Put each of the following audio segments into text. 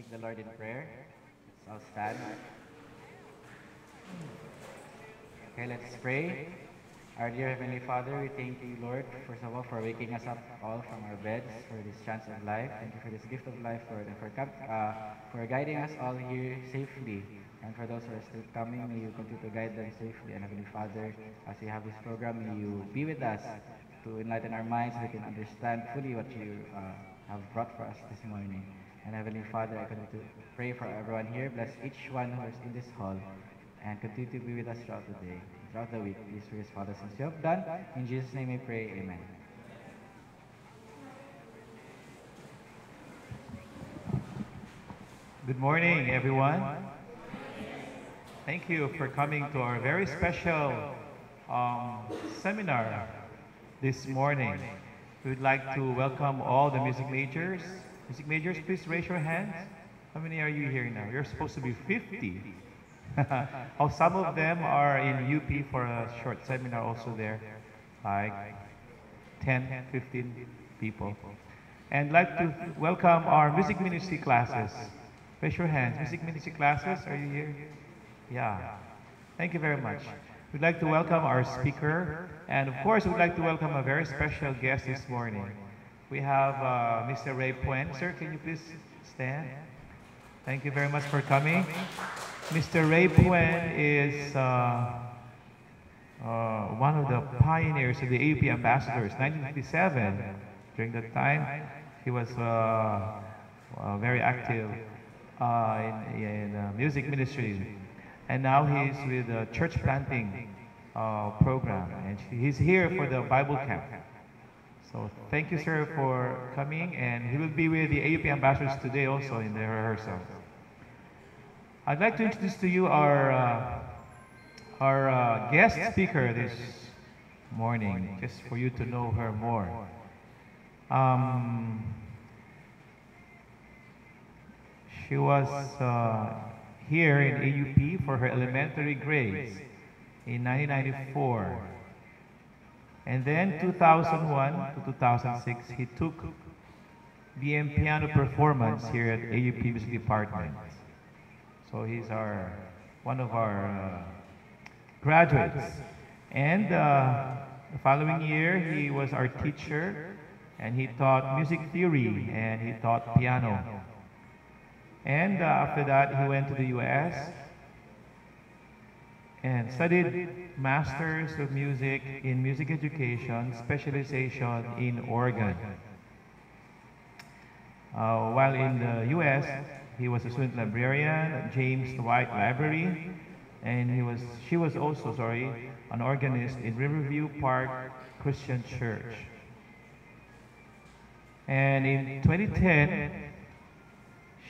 seek the Lord in prayer. Let's all stand. Okay, let's pray. Our dear Heavenly Father, we thank you, Lord, first of all, for waking us up all from our beds for this chance of life. Thank you for this gift of life, Lord, and for, uh, for guiding us all here safely. And for those who are still coming, may you continue to guide them safely. And Heavenly Father, as we have this program, may you be with us to enlighten our minds so we can understand fully what you uh, have brought for us this morning. And Heavenly Father, I continue to pray for everyone here. Bless each one who is in this hall and continue to be with us throughout the day, throughout the week. Please His Father, since you have done. In Jesus' name we pray. Amen. Good morning, everyone. Thank you for coming to our very special um, seminar this morning. We would like to welcome all the music majors. Music majors, please raise your hands. How many are you here now? You're supposed to be 50. oh, some of them are in UP for a short seminar also there, like 10, 15 people. And like to welcome our music ministry classes. Raise your hands. Music ministry classes, are you here? Yeah. Thank you very much. We'd like to welcome our speaker, and of course, we'd like to welcome a very special guest this morning. We have uh, Mr. Ray Puen. Sir, can you please stand? Thank you very much for coming. Mr. Ray Puen is uh, uh, one of the pioneers of the AUP ambassadors, 1957. During that time, he was uh, uh, very active uh, in, in uh, music ministry. And now he's with the church planting program. And he's here for the Bible camp. So thank you, sir, for coming. And he will be with the AUP ambassadors today also in the rehearsal. I'd like to introduce to you our, uh, our uh, guest speaker this morning, just for you to know her more. Um, she was uh, here in AUP for her elementary grades in 1994. And then 2001 to 2006, he took BM piano performance here at AUP Music Department. So he's our one of our uh, graduates. And uh, the following year, he was our teacher, and he taught music theory, and he taught piano. And uh, after that, he went to the U.S. and studied Masters of Music in Music Education, specialization in organ. Uh, while in the U.S., he was a student librarian at James White Library, and he was, she was also, sorry, an organist in Riverview Park Christian Church. And in 2010,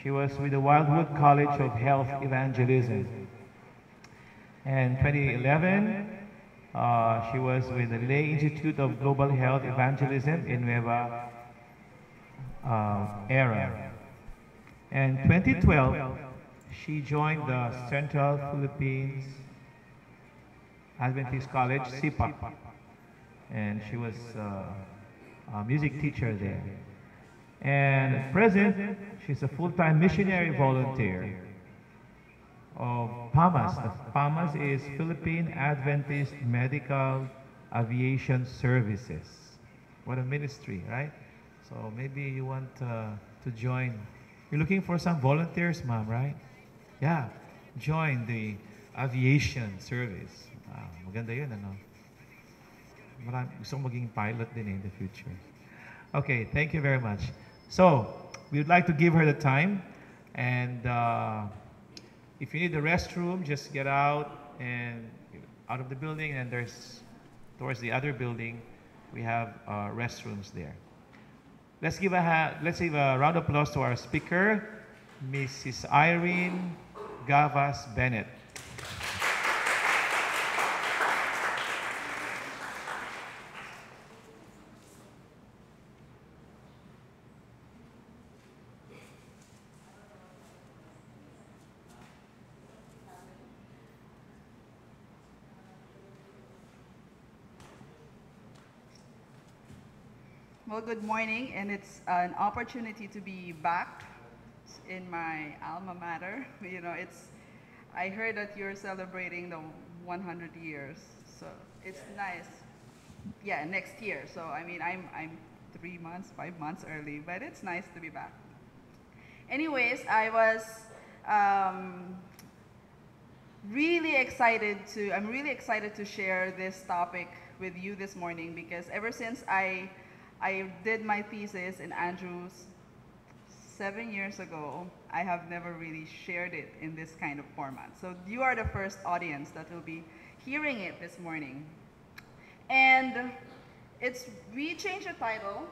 she was with the Wildwood College of Health Evangelism. And 2011, uh, she was with the Lay Institute of Global Health Evangelism in Nueva uh, Era. And 2012, she joined the Central Philippines Adventist College, CPAC. And she was uh, a music teacher there. And at present, she's a full-time missionary volunteer of PAMAS. The PAMAS is Philippine Adventist Medical Aviation Services. What a ministry, right? So maybe you want uh, to join. You're looking for some volunteers, ma'am, right? Yeah, join the aviation service. Ah, maganda yun, ano? Marami, gusto maging pilot din eh in the future. Okay, thank you very much. So, we would like to give her the time. And uh, if you need the restroom, just get out and out of the building. And there's, towards the other building, we have uh, restrooms there. Let's give a let's give a round of applause to our speaker, Mrs. Irene Gavas Bennett. Well, good morning, and it's an opportunity to be back in my alma mater. You know, it's, I heard that you're celebrating the 100 years, so it's nice. Yeah, next year. So I mean, I'm, I'm three months, five months early, but it's nice to be back. Anyways, I was um, really excited to, I'm really excited to share this topic with you this morning because ever since I, I did my thesis in Andrews seven years ago, I have never really shared it in this kind of format. So you are the first audience that will be hearing it this morning. And it's, we changed the title,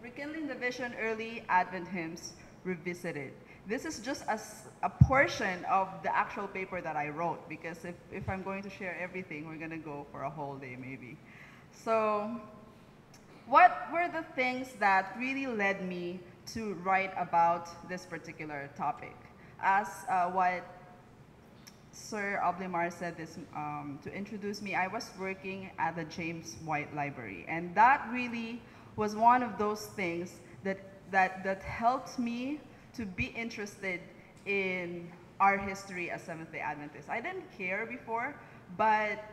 Rekindling the Vision Early Advent Hymns Revisited. This is just a, a portion of the actual paper that I wrote because if, if I'm going to share everything, we're going to go for a whole day maybe. So what were the things that really led me to write about this particular topic? As uh, what Sir Oblimar said this um, to introduce me, I was working at the James White Library, and that really was one of those things that that that helped me to be interested in our history as Seventh-day Adventists. I didn't care before, but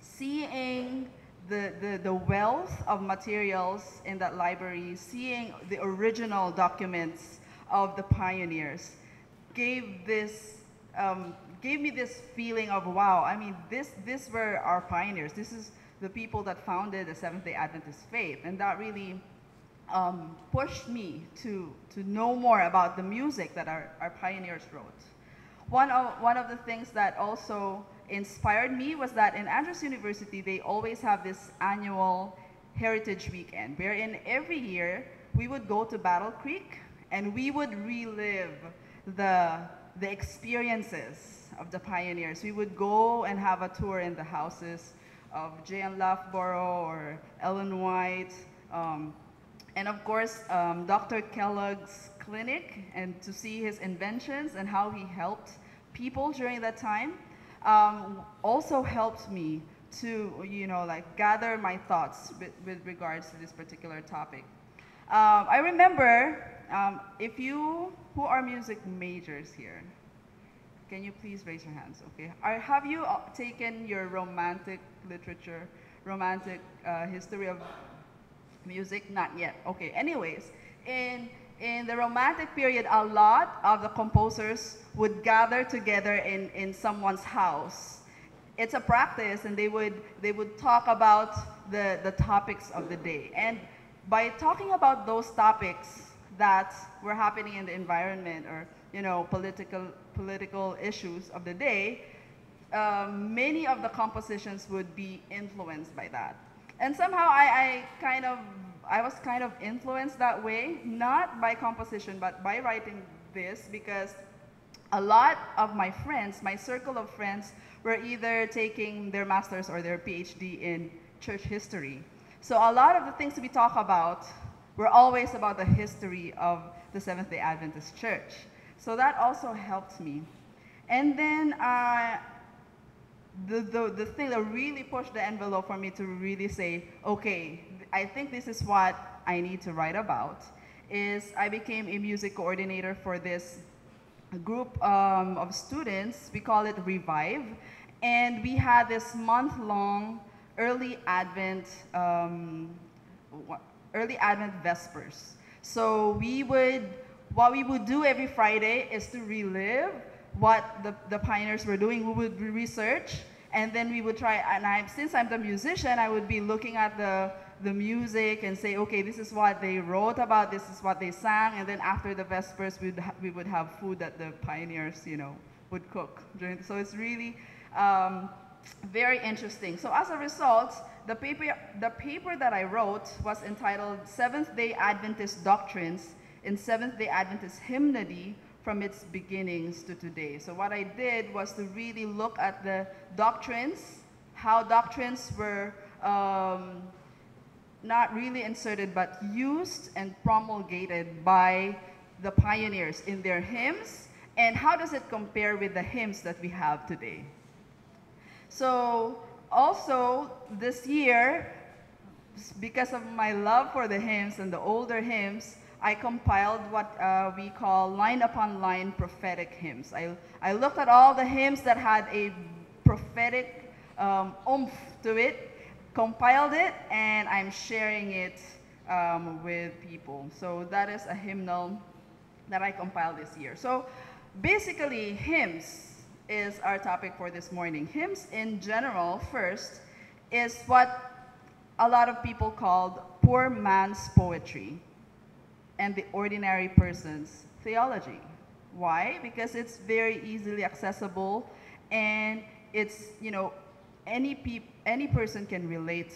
seeing the, the, the wealth of materials in that library, seeing the original documents of the pioneers, gave this um, gave me this feeling of wow. I mean, this this were our pioneers. This is the people that founded the Seventh Day Adventist faith, and that really um, pushed me to, to know more about the music that our, our pioneers wrote. One of, one of the things that also inspired me was that in Andrews University, they always have this annual Heritage Weekend, wherein every year we would go to Battle Creek and we would relive the, the experiences of the pioneers. We would go and have a tour in the houses of J.N. Loughborough or Ellen White, um, and of course, um, Dr. Kellogg's clinic and to see his inventions and how he helped people during that time um, also helped me to, you know, like gather my thoughts with, with regards to this particular topic. Um, I remember, um, if you, who are music majors here, can you please raise your hands, okay? Are, have you uh, taken your romantic literature, romantic uh, history of music? Not yet. Okay, anyways, in, in the Romantic period, a lot of the composers would gather together in, in someone's house. It's a practice, and they would, they would talk about the, the topics of the day. And by talking about those topics that were happening in the environment or you know, political, political issues of the day, um, many of the compositions would be influenced by that. And somehow I, I kind of, I was kind of influenced that way, not by composition, but by writing this because a lot of my friends, my circle of friends, were either taking their master's or their PhD in church history. So a lot of the things we talk about were always about the history of the Seventh-day Adventist Church. So that also helped me. And then uh, the, the, the thing that really pushed the envelope for me to really say, okay, I think this is what I need to write about, is I became a music coordinator for this group um, of students. We call it Revive. And we had this month-long early Advent, um, early Advent Vespers. So we would, what we would do every Friday is to relive what the, the pioneers were doing. We would research, and then we would try, and I, since I'm the musician, I would be looking at the, the music and say, okay, this is what they wrote about, this is what they sang, and then after the Vespers, we'd we would have food that the pioneers, you know, would cook. During, so it's really um, very interesting. So as a result, the paper, the paper that I wrote was entitled Seventh-day Adventist Doctrines in Seventh-day Adventist Hymnody from its beginnings to today. So what I did was to really look at the doctrines, how doctrines were um, not really inserted, but used and promulgated by the pioneers in their hymns, and how does it compare with the hymns that we have today. So also this year, because of my love for the hymns and the older hymns, I compiled what uh, we call line upon line prophetic hymns. I, I looked at all the hymns that had a prophetic um, oomph to it, compiled it, and I'm sharing it um, with people. So that is a hymnal that I compiled this year. So basically, hymns is our topic for this morning. Hymns in general, first, is what a lot of people called poor man's poetry and the ordinary person's theology. Why? Because it's very easily accessible and it's, you know, any, peop- any person can relate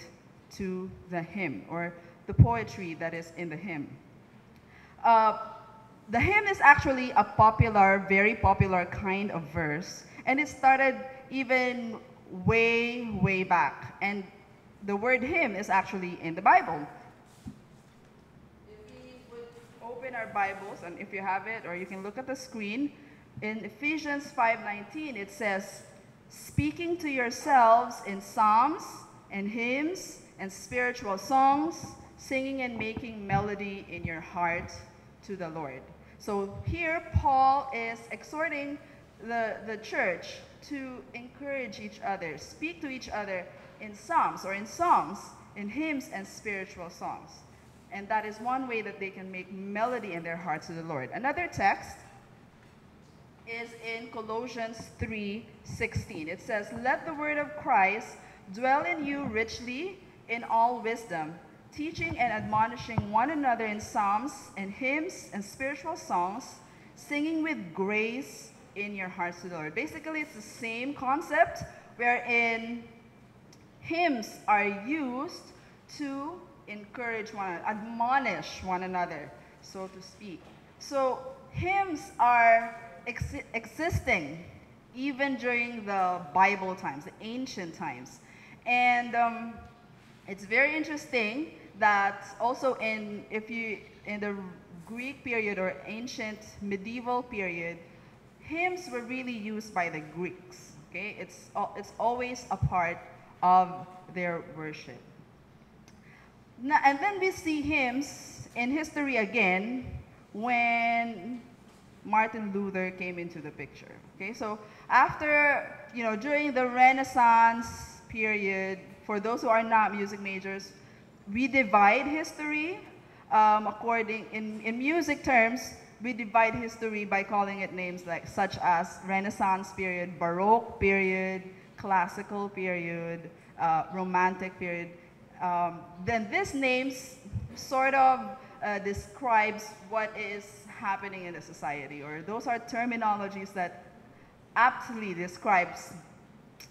to the hymn or the poetry that is in the hymn. Uh, the hymn is actually a popular, very popular kind of verse, and it started even way, way back. And the word hymn is actually in the Bible. Open our Bibles, and if you have it, or you can look at the screen, in Ephesians 5:19 it says, "Speaking to yourselves in psalms and hymns and spiritual songs, singing and making melody in your heart to the Lord." So here Paul is exhorting the, the church to encourage each other, speak to each other in psalms or in songs, in hymns and spiritual songs. And that is one way that they can make melody in their hearts to the Lord. Another text is in Colossians 3:16. It says, "Let the word of Christ dwell in you richly in all wisdom, teaching and admonishing one another in psalms and hymns and spiritual songs, singing with grace in your hearts to the Lord." Basically, it's the same concept wherein hymns are used to encourage one another, admonish one another, so to speak. So hymns are ex existing even during the Bible times, the ancient times. And um, it's very interesting that also in, if you, in the Greek period or ancient medieval period, hymns were really used by the Greeks. Okay, it's, it's always a part of their worship. Now, and then we see hymns in history again when Martin Luther came into the picture. Okay, so after, you know, during the Renaissance period, for those who are not music majors, we divide history um, according, in, in music terms, we divide history by calling it names like such as Renaissance period, Baroque period, classical period, uh, romantic period. Um, then this names sort of uh, describes what is happening in the society, or those are terminologies that aptly describes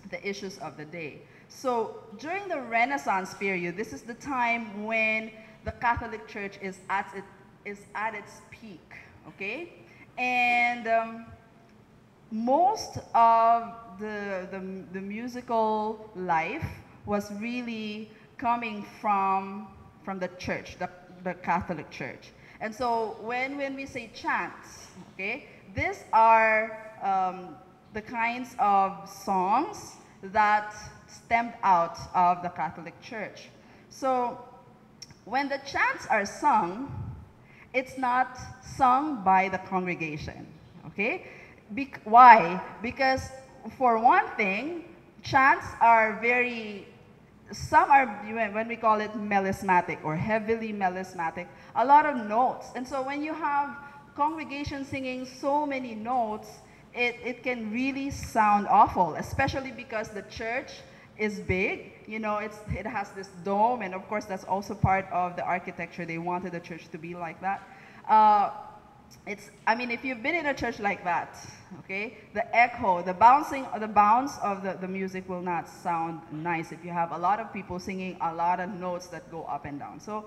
the issues of the day. So during the Renaissance period, this is the time when the Catholic Church is at, it, is at its peak, okay? And um, most of the, the, the musical life was really coming from, from the church, the, the Catholic Church. And so when, when we say chants, okay, these are um, the kinds of songs that stemmed out of the Catholic Church. So when the chants are sung, it's not sung by the congregation, okay? Be why? Because for one thing, chants are very, some are, when we call it melismatic or heavily melismatic, a lot of notes. And so when you have congregation singing so many notes, it, it can really sound awful, especially because the church is big. You know, it's, it has this dome, and of course, that's also part of the architecture. They wanted the church to be like that. Uh, it's, I mean, if you've been in a church like that, okay, the echo, the bouncing, the bounce of the, the music will not sound nice if you have a lot of people singing a lot of notes that go up and down. So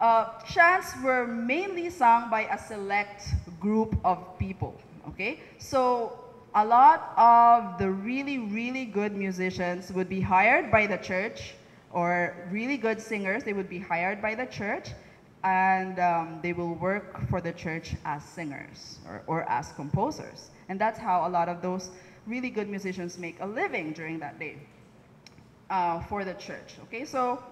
uh, chants were mainly sung by a select group of people, okay? So a lot of the really, really good musicians would be hired by the church or really good singers, they would be hired by the church and um, they will work for the church as singers or, or as composers. And that's how a lot of those really good musicians make a living during that day uh, for the church. Okay, so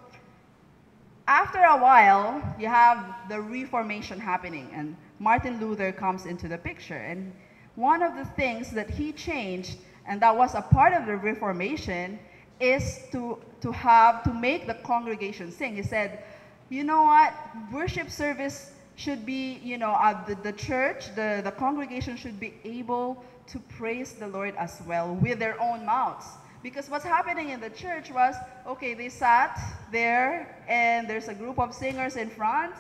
after a while, you have the Reformation happening, and Martin Luther comes into the picture. And one of the things that he changed, and that was a part of the Reformation, is to, to have, to make the congregation sing. He said, you know what, worship service should be, you know, uh, the, the church, the, the congregation should be able to praise the Lord as well with their own mouths. Because what's happening in the church was, okay, they sat there and there's a group of singers in front,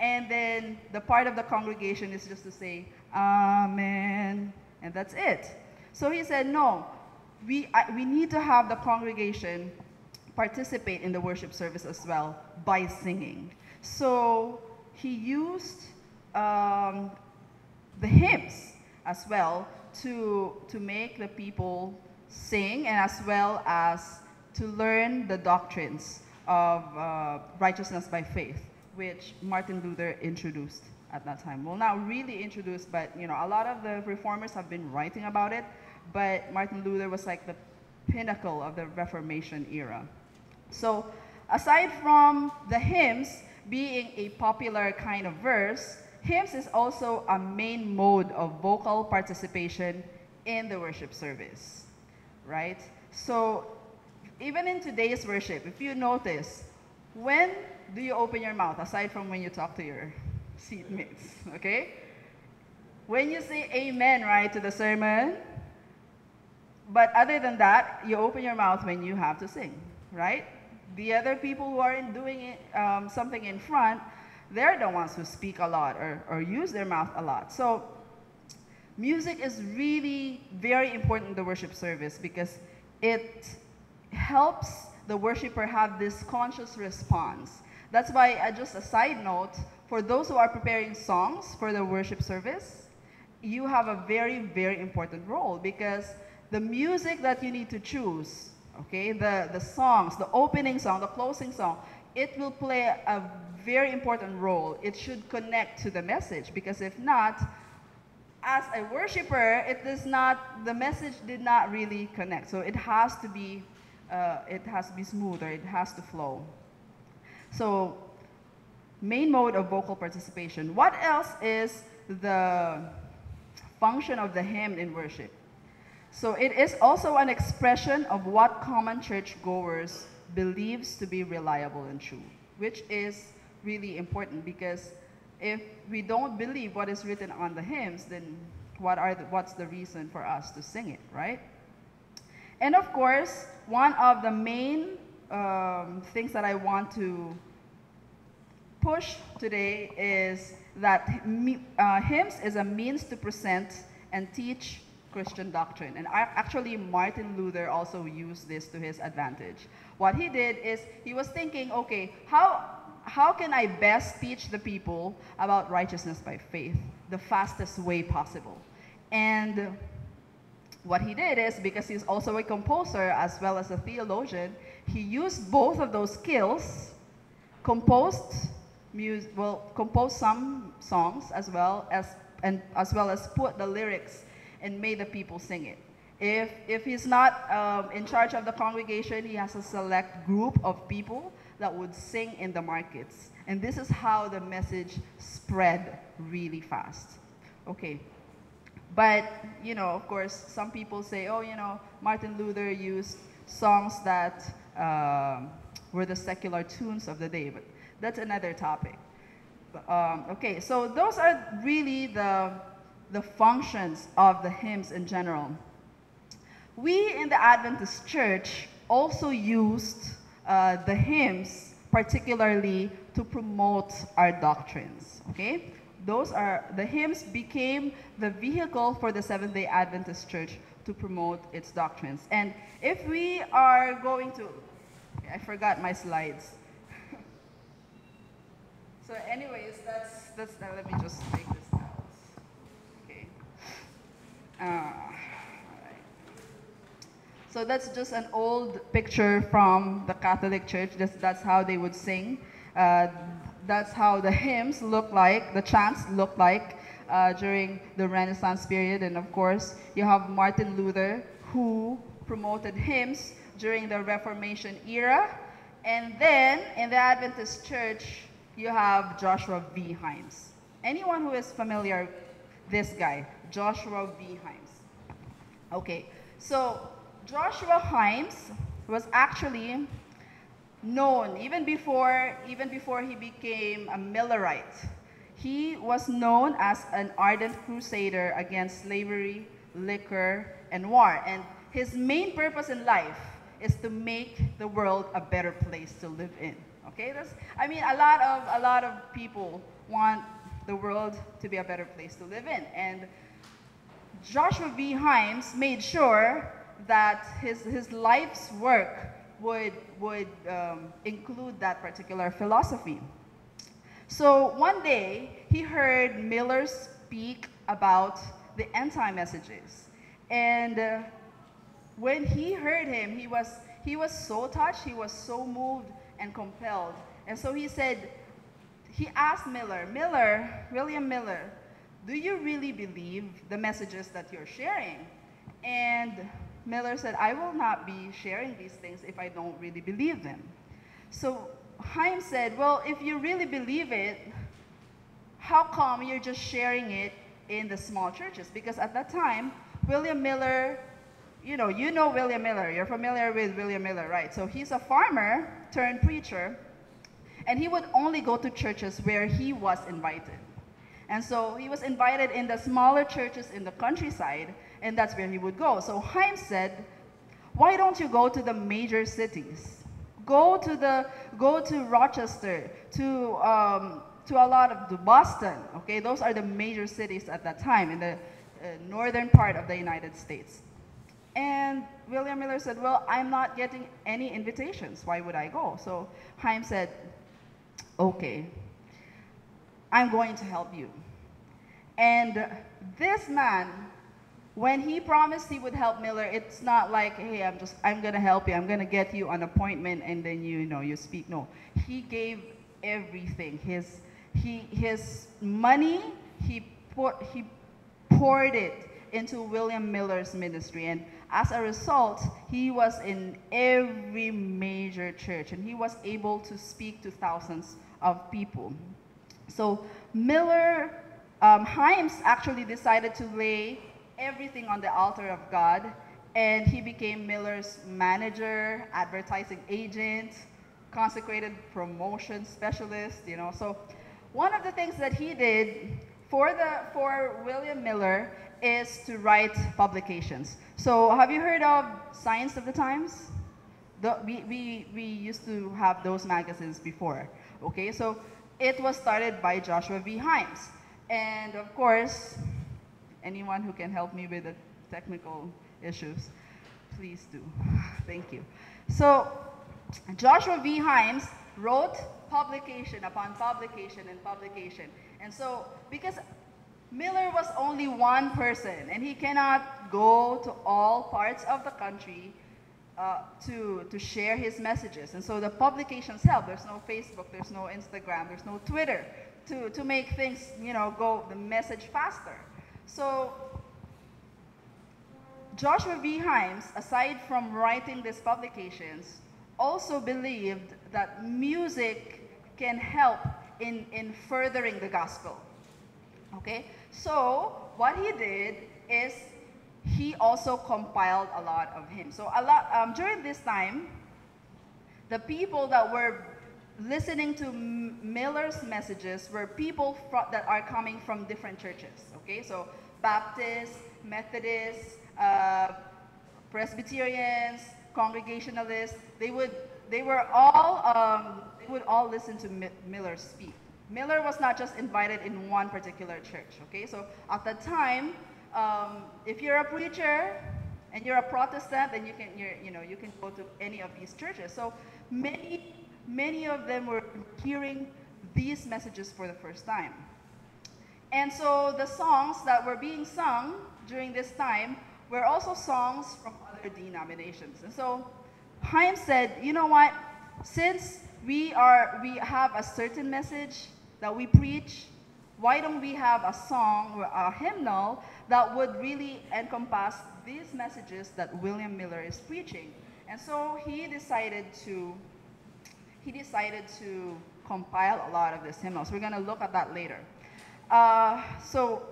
and then the part of the congregation is just to say, Amen, and that's it. So he said, no, we, I, we need to have the congregation participate in the worship service as well by singing. So he used um, the hymns as well to, to make the people sing and as well as to learn the doctrines of uh, righteousness by faith, which Martin Luther introduced at that time. Well, not really introduced, but you know, a lot of the reformers have been writing about it, but Martin Luther was like the pinnacle of the Reformation era. So, aside from the hymns being a popular kind of verse, hymns is also a main mode of vocal participation in the worship service right? So even in today's worship, if you notice, when do you open your mouth aside from when you talk to your seatmates, okay? When you say amen, right, to the sermon, but other than that, you open your mouth when you have to sing, right? The other people who are in doing it, um, something in front, they're the ones who speak a lot or, or use their mouth a lot. So music is really very important in the worship service because it helps the worshiper have this conscious response. That's why, uh, just a side note, for those who are preparing songs for the worship service, you have a very, very important role because the music that you need to choose, okay, the, the songs, the opening song, the closing song, it will play a very important role. It should connect to the message because if not, as a worshiper, it does not, the message did not really connect. So it has to be, uh, it has to be smoother, it has to flow. So main mode of vocal participation. What else is the function of the hymn in worship? So it is also an expression of what common churchgoers believes to be reliable and true, which is really important because if we don't believe what is written on the hymns, then what are the, what's the reason for us to sing it, right? And of course, one of the main um, things that I want to push today is that uh, hymns is a means to present and teach Christian doctrine. And actually, Martin Luther also used this to his advantage. What he did is he was thinking, okay, how how can I best teach the people about righteousness by faith the fastest way possible? And what he did is, because he's also a composer as well as a theologian, he used both of those skills, composed music, well, composed some songs as well as, and as well as put the lyrics and may the people sing it. If, if he's not um, in charge of the congregation, he has a select group of people that would sing in the markets. And this is how the message spread really fast. Okay. But, you know, of course, some people say, oh, you know, Martin Luther used songs that uh, were the secular tunes of the day, but that's another topic. Um, okay, so those are really the, the functions of the hymns in general. We in the Adventist Church also used uh, the hymns, particularly to promote our doctrines. Okay? Those are, the hymns became the vehicle for the Seventh day Adventist Church to promote its doctrines. And if we are going to, I forgot my slides. so, anyways, that's, that's, uh, let me just take this out. Okay. Uh, so that's just an old picture from the Catholic Church. That's, that's how they would sing. Uh, that's how the hymns look like, the chants look like uh, during the Renaissance period. And of course, you have Martin Luther, who promoted hymns during the Reformation era. And then in the Adventist church, you have Joshua V. Himes. Anyone who is familiar this guy, Joshua V. Himes. Okay, so Joshua Himes was actually known even before even before he became a Millerite. He was known as an ardent crusader against slavery, liquor, and war. And his main purpose in life is to make the world a better place to live in. Okay, that's I mean a lot of a lot of people want the world to be a better place to live in. And Joshua V. Himes made sure that his, his life's work would, would um, include that particular philosophy. So one day, he heard Miller speak about the time messages. And uh, when he heard him, he was, he was so touched, he was so moved and compelled. And so he said, he asked Miller, Miller, William Miller, do you really believe the messages that you're sharing? And Miller said, I will not be sharing these things if I don't really believe them. So Himes said, well, if you really believe it, how come you're just sharing it in the small churches? Because at that time, William Miller, you know, you know William Miller. You're familiar with William Miller, right? So he's a farmer turned preacher, and he would only go to churches where he was invited. And so he was invited in the smaller churches in the countryside, and that's where he would go. So Himes said, why don't you go to the major cities? Go to the go to Rochester, to um, to a lot of to Boston. Okay, those are the major cities at that time in the uh, northern part of the United States. And William Miller said, Well, I'm not getting any invitations. Why would I go? So Himes said, Okay, I'm going to help you. And this man when he promised he would help Miller, it's not like, hey, I'm just, I'm gonna help you, I'm gonna get you an appointment and then you, you know, you speak. No, he gave everything. His, he, his money, he put, he poured it into William Miller's ministry. And as a result, he was in every major church and he was able to speak to thousands of people. So Miller, um, Himes actually decided to lay everything on the altar of God. And he became Miller's manager, advertising agent, consecrated promotion specialist, you know. So one of the things that he did for, the, for William Miller is to write publications. So have you heard of Signs of the Times? The, we, we, we used to have those magazines before. Okay, so it was started by Joshua V. Himes. And of course, anyone who can help me with the technical issues, please do. Thank you. So Joshua V. Himes wrote publication upon publication and publication. And so because Miller was only one person and he cannot go to all parts of the country uh, to, to share his messages. And so the publications help. There's no Facebook, there's no Instagram, there's no Twitter to, to make things, you know, go the message faster. So Joshua V. Himes, aside from writing these publications, also believed that music can help in, in furthering the gospel. Okay? So what he did is he also compiled a lot of hymns. So a lot um, during this time, the people that were listening to Miller's messages were people that are coming from different churches. Okay, so Baptists, Methodists, uh, Presbyterians, Congregationalists, they would they were all um, they would all listen to M Miller speak. Miller was not just invited in one particular church. Okay, so at the time, um, if you're a preacher and you're a Protestant, then you can you know you can go to any of these churches. So many many of them were hearing these messages for the first time. And so the songs that were being sung during this time were also songs from other denominations. And so Himes said, you know what, since we, are, we have a certain message that we preach, why don't we have a song or a hymnal that would really encompass these messages that William Miller is preaching? And so he decided to he decided to compile a lot of these hymnals. We're going to look at that later. Uh, so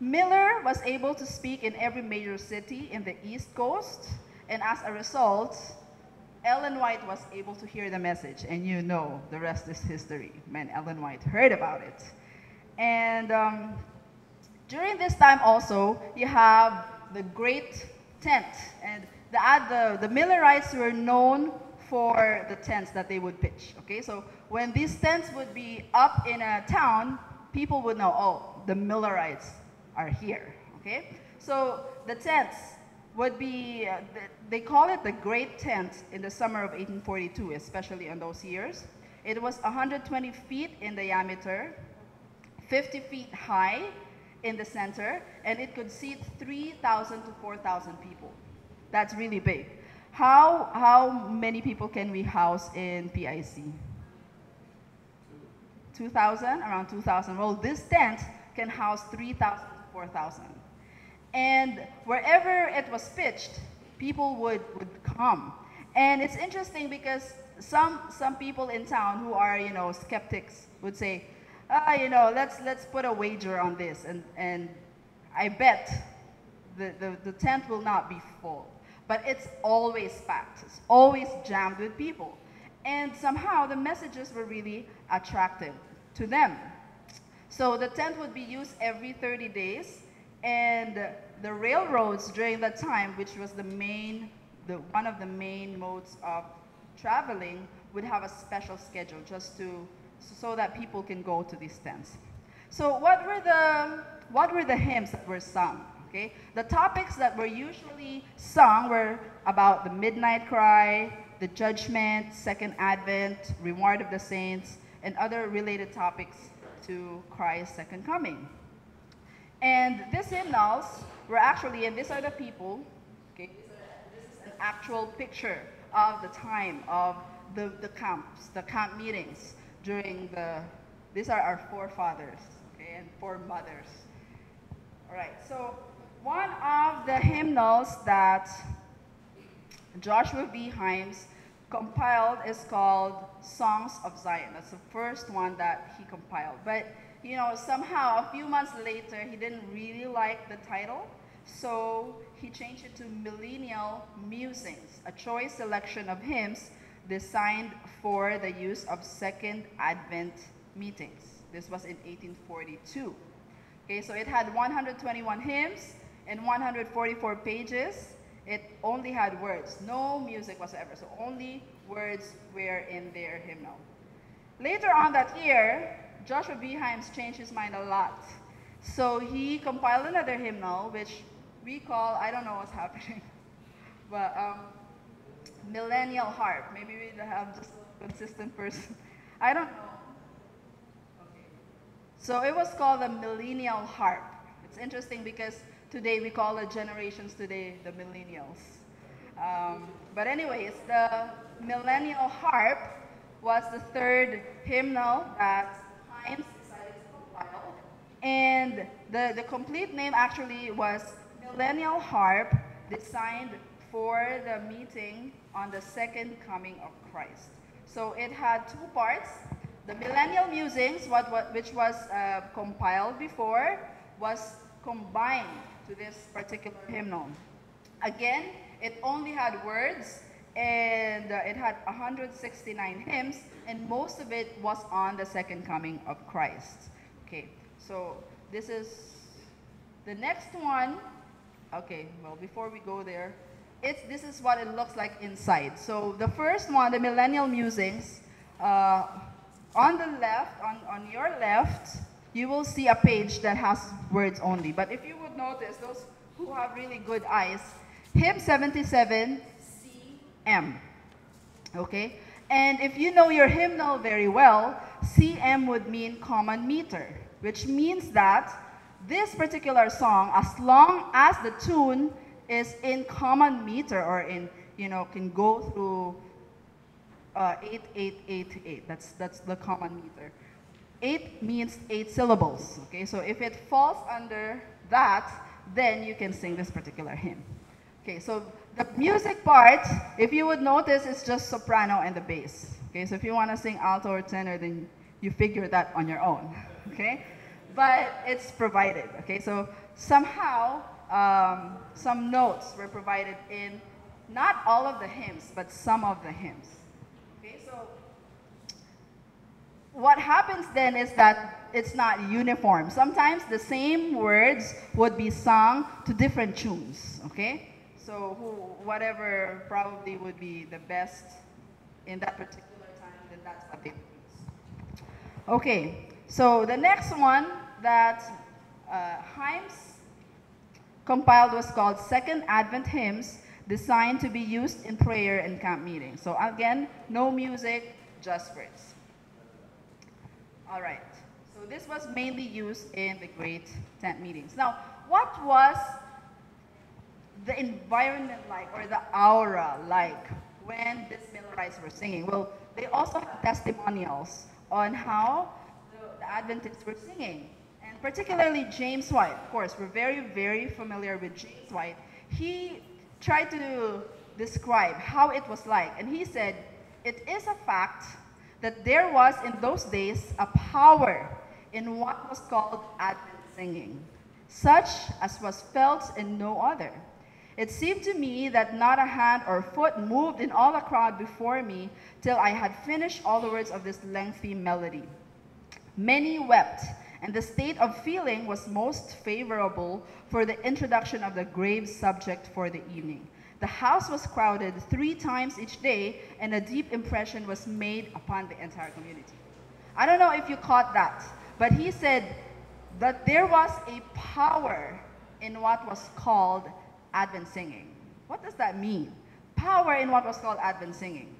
Miller was able to speak in every major city in the East Coast, and as a result, Ellen White was able to hear the message, and you know the rest is history. Man, Ellen White heard about it. And um, during this time also, you have the Great Tent, and the, the, the Millerites were known for the tents that they would pitch. Okay, so when these tents would be up in a town, people would know, oh, the Millerites are here. Okay? So the tents would be, uh, they call it the Great Tent in the summer of 1842, especially in those years. It was 120 feet in diameter, 50 feet high in the center, and it could seat 3,000 to 4,000 people. That's really big. How, how many people can we house in PIC? 2,000, around 2,000. Well, this tent can house 3,000 to 4,000. And wherever it was pitched, people would, would come. And it's interesting because some, some people in town who are, you know, skeptics would say, ah, you know, let's, let's put a wager on this. And, and I bet the, the, the tent will not be full. But it's always packed. It's always jammed with people. And somehow the messages were really attractive to them. So the tent would be used every 30 days, and the railroads during that time, which was the main, the, one of the main modes of traveling, would have a special schedule just to, so that people can go to these tents. So what were the, what were the hymns that were sung? Okay? The topics that were usually sung were about the midnight cry, the judgment, second advent, reward of the saints, and other related topics to Christ's second coming. And these hymnals were actually, and these are the people, okay, this is an actual picture of the time of the, the camps, the camp meetings during the, these are our forefathers, okay, and foremothers. All right, so one of the hymnals that Joshua B. Himes compiled is called Songs of Zion. That's the first one that he compiled. But, you know, somehow a few months later, he didn't really like the title. So he changed it to Millennial Musings, a choice selection of hymns designed for the use of Second Advent meetings. This was in 1842. Okay, so it had 121 hymns and 144 pages it only had words, no music whatsoever. So only words were in their hymnal. Later on that year, Joshua B. Himes changed his mind a lot. So he compiled another hymnal, which we call, I don't know what's happening, but um, Millennial Harp. Maybe we have just a consistent person. I don't know. So it was called the Millennial Harp. It's interesting because today we call the generations today the millennials. Um, but anyways, the millennial harp was the third hymnal that Himes decided to compile. And the, the complete name actually was Millennial Harp, designed for the meeting on the second coming of Christ. So it had two parts. The Millennial Musings, what, what, which was uh, compiled before, was combined to this particular hymnal. Again, it only had words and uh, it had 169 hymns and most of it was on the second coming of Christ. Okay, so this is the next one. Okay, well, before we go there, it's, this is what it looks like inside. So the first one, the Millennial Musings, uh, on the left, on, on your left, you will see a page that has words only. But if you would notice, those who have really good eyes, hymn 77, CM. Okay? And if you know your hymnal very well, CM would mean common meter, which means that this particular song, as long as the tune is in common meter or in, you know, can go through uh, 8888, that's, that's the common meter. Eight means eight syllables, okay? So if it falls under that, then you can sing this particular hymn. Okay, so the music part, if you would notice, it's just soprano and the bass. Okay, so if you want to sing alto or tenor, then you figure that on your own. Okay, but it's provided. Okay, so somehow um, some notes were provided in not all of the hymns, but some of the hymns. Okay, so what happens then is that it's not uniform. Sometimes the same words would be sung to different tunes, okay? So who, whatever probably would be the best in that particular time, then that's what they use. Okay, so the next one that uh, Himes compiled was called Second Advent Hymns, designed to be used in prayer and camp meetings. So again, no music, just words. All right. So this was mainly used in the great tent meetings. Now, what was the environment like or the aura like when these Millerites were singing? Well, they also have testimonials on how the Adventists were singing. Particularly James White, of course, we're very, very familiar with James White. He tried to describe how it was like, and he said, It is a fact that there was in those days a power in what was called Advent singing, such as was felt in no other. It seemed to me that not a hand or foot moved in all the crowd before me till I had finished all the words of this lengthy melody. Many wept, and the state of feeling was most favorable for the introduction of the grave subject for the evening. The house was crowded three times each day, and a deep impression was made upon the entire community. I don't know if you caught that, but he said that there was a power in what was called Advent singing. What does that mean? Power in what was called Advent singing.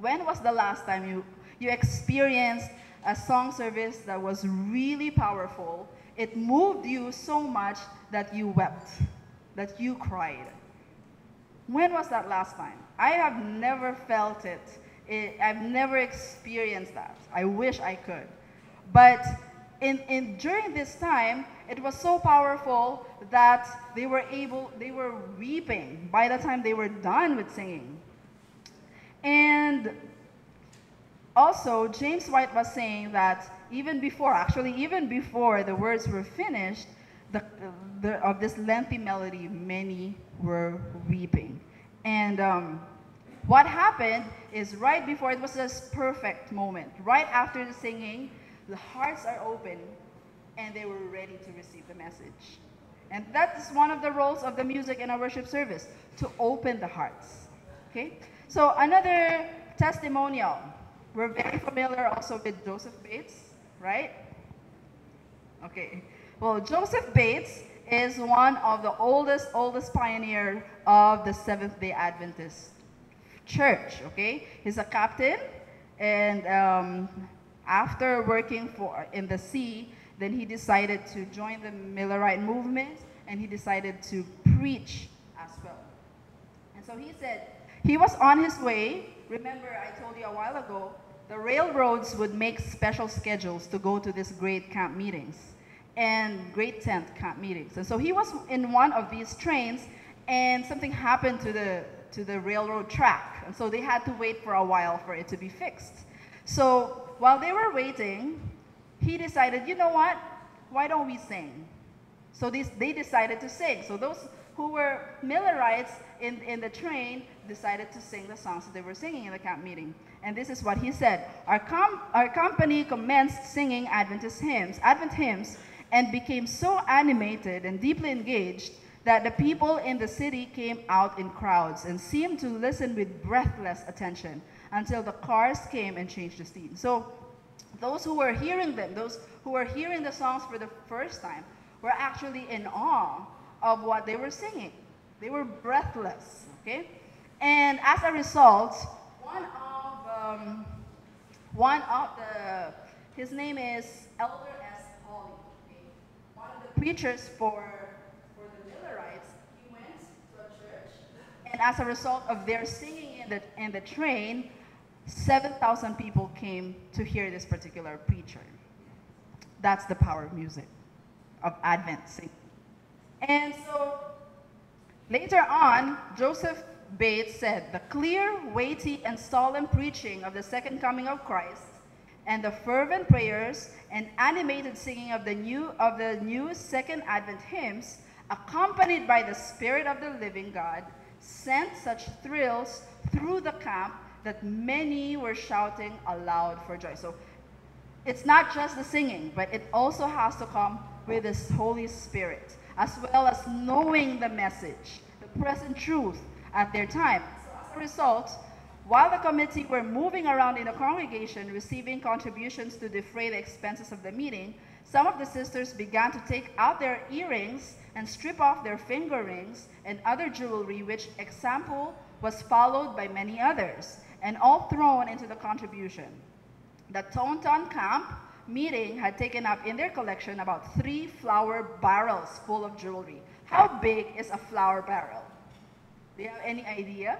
When was the last time you, you experienced a song service that was really powerful? It moved you so much that you wept, that you cried. When was that last time? I have never felt it. it. I've never experienced that. I wish I could. But in, in, during this time, it was so powerful that they were able, they were weeping by the time they were done with singing. And also, James White was saying that even before, actually, even before the words were finished, the, the, of this lengthy melody, many were weeping. And um, what happened is right before, it was this perfect moment. Right after the singing, the hearts are open and they were ready to receive the message. And that is one of the roles of the music in our worship service, to open the hearts. Okay? So another testimonial. We're very familiar also with Joseph Bates, right? Okay. Well, Joseph Bates is one of the oldest, oldest pioneer of the Seventh-day Adventist church, okay? He's a captain, and um, after working for in the sea, then he decided to join the Millerite movement, and he decided to preach as well. And so he said, he was on his way. Remember, I told you a while ago, the railroads would make special schedules to go to these great camp meetings and great tent camp meetings. And so he was in one of these trains, and something happened to the to the railroad track, and so they had to wait for a while for it to be fixed. So while they were waiting, he decided, you know what? Why don't we sing? So these, they decided to sing. So those who were Millerites in, in the train decided to sing the songs that they were singing in the camp meeting. And this is what he said. Our, com our company commenced singing Adventist hymns, Advent hymns, and became so animated and deeply engaged that the people in the city came out in crowds and seemed to listen with breathless attention until the cars came and changed the scene. So those who were hearing them, those who were hearing the songs for the first time, were actually in awe of what they were singing. They were breathless, okay? And as a result, one um, one of the, his name is Elder S. Pauly, okay? one of the preachers for, for the Millerites, he went to a church, and as a result of their singing in the, in the train, 7,000 people came to hear this particular preacher. That's the power of music, of Advent singing. And so later on, Joseph Bates said, The clear, weighty, and solemn preaching of the second coming of Christ and the fervent prayers and animated singing of the new of the new second advent hymns accompanied by the spirit of the living god sent such thrills through the camp that many were shouting aloud for joy. So it's not just the singing but it also has to come with this holy spirit as well as knowing the message the present truth at their time as a result while the committee were moving around in the congregation receiving contributions to defray the expenses of the meeting, some of the sisters began to take out their earrings and strip off their finger rings and other jewelry, which example was followed by many others, and all thrown into the contribution. The Taunton Camp meeting had taken up in their collection about three flour barrels full of jewelry. How big is a flour barrel? Do you have any idea?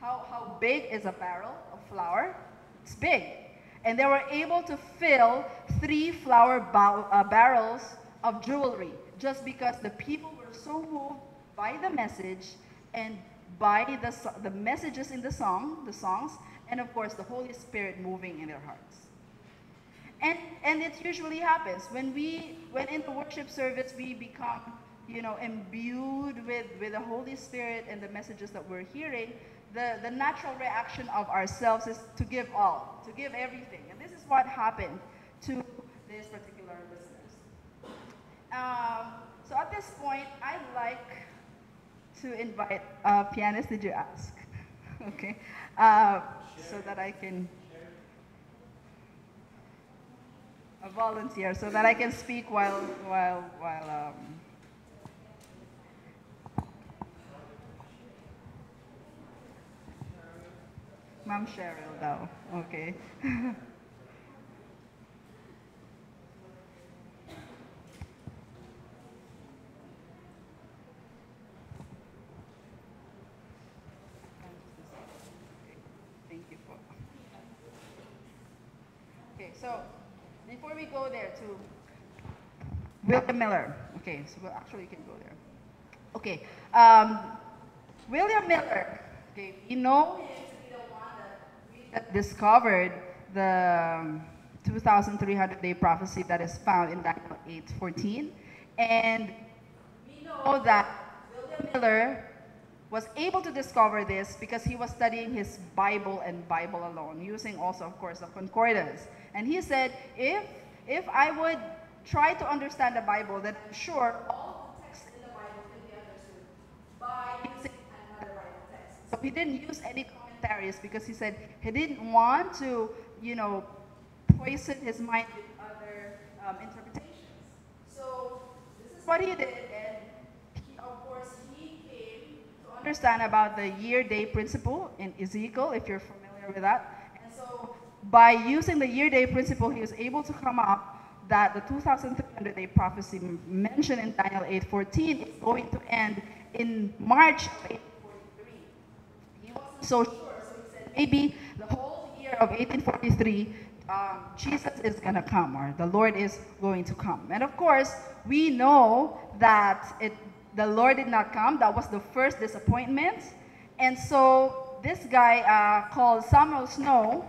How, how big is a barrel of flour? It's big. And they were able to fill three flour uh, barrels of jewelry just because the people were so moved by the message and by the, the messages in the song, the songs, and of course the Holy Spirit moving in their hearts. And, and it usually happens when we, when in the worship service we become, you know, imbued with, with the Holy Spirit and the messages that we're hearing, the, the natural reaction of ourselves is to give all, to give everything. And this is what happened to these particular listeners. Um, so at this point, I'd like to invite a pianist. Did you ask? okay. Uh, so that I can a volunteer, so that I can speak while while while. Um, Ma'am Cheryl daw. Okay. Thank you. Okay, so before we go there to William Miller. Okay, so well, actually you can go there. Okay, um, William Miller. Okay, you know him to be the one discovered the um, 2,300 day prophecy that is found in Daniel 8:14, and we know that William Miller was able to discover this because he was studying his Bible and Bible alone, using also, of course, the concordance. And he said, if if I would try to understand the Bible, then sure all the text in the Bible can be understood by using another Bible text. So he didn't use any because he said he didn't want to, you know, poison his mind with other um, interpretations. So this is what he did, and he, of course he came to understand about the year-day principle in Ezekiel, if you're familiar with that. And so by using the year-day principle, he was able to come up that the 2,300 day prophecy mentioned in Daniel 8:14 is going to end in March of 1843. He wasn't so sure, maybe the whole year of 1843, um, Jesus is going to come, or the Lord is going to come. And of course, we know that it, the Lord did not come. That was the first disappointment. And so this guy uh, called Samuel Snow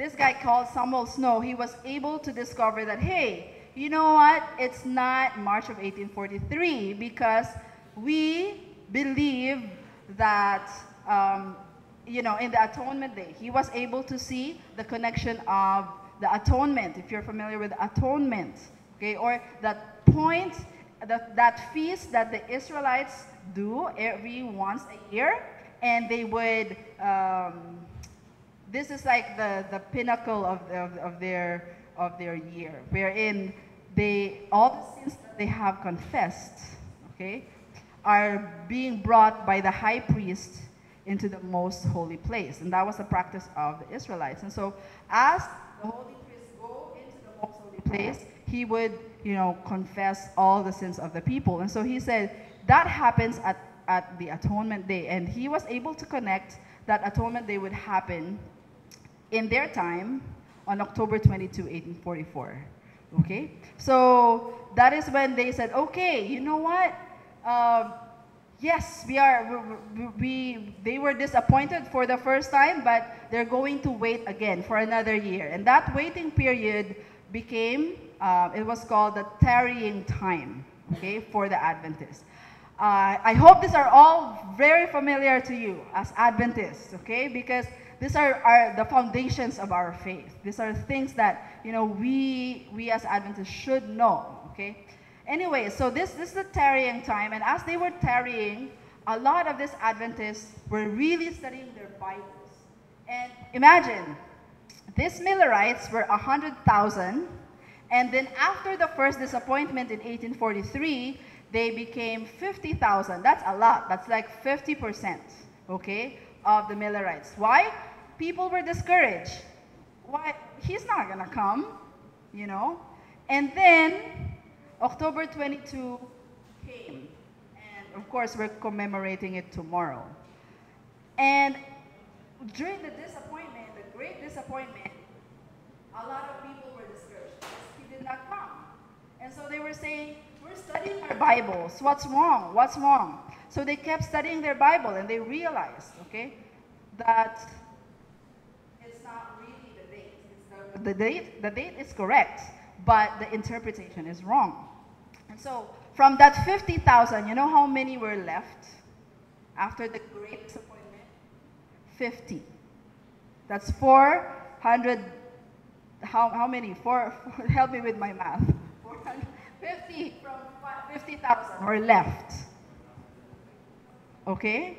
this guy called Samuel Snow, he was able to discover that, hey, you know what? It's not March of 1843 because we believe that, um, you know, in the Atonement Day, he was able to see the connection of the atonement, if you're familiar with atonement, okay, or that point, that, that feast that the Israelites do every once a year, and they would um, this is like the, the pinnacle of, of, of, their, of their year, wherein they, all the sins that they have confessed, okay, are being brought by the high priest into the most holy place. And that was the practice of the Israelites. And so as the holy priest go into the most holy place, he would, you know, confess all the sins of the people. And so he said, that happens at, at the atonement day. And he was able to connect that atonement day would happen in their time on October 22, 1844. Okay? So that is when they said, okay, you know what? Um, yes, we are, we, we, they were disappointed for the first time, but they're going to wait again for another year. And that waiting period became, uh, it was called the tarrying time, okay, for the Adventists. Uh, I hope these are all very familiar to you as Adventists, okay, because these are, are the foundations of our faith. These are things that, you know, we, we as Adventists should know, okay? Anyway, so this, this is the tarrying time, and as they were tarrying, a lot of these Adventists were really studying their Bibles. And imagine, these Millerites were 100,000, and then after the first disappointment in 1843, they became 50,000. That's a lot. That's like 50%, okay, of the Millerites. Why? People were discouraged. Why? He's not going to come, you know? And then October 22 came. And of course, we're commemorating it tomorrow. And during the disappointment, the great disappointment, a lot of people were discouraged. He did not come. And so they were saying, We're studying our Bibles. What's wrong? What's wrong? So they kept studying their Bible and they realized, okay, that it's not really the date. The, the date, the date is correct, but the interpretation is wrong. So from that 50,000, you know how many were left after the great disappointment? 50. That's 400. How, how many? Four, help me with my math. 50 from 50,000 were left. Okay?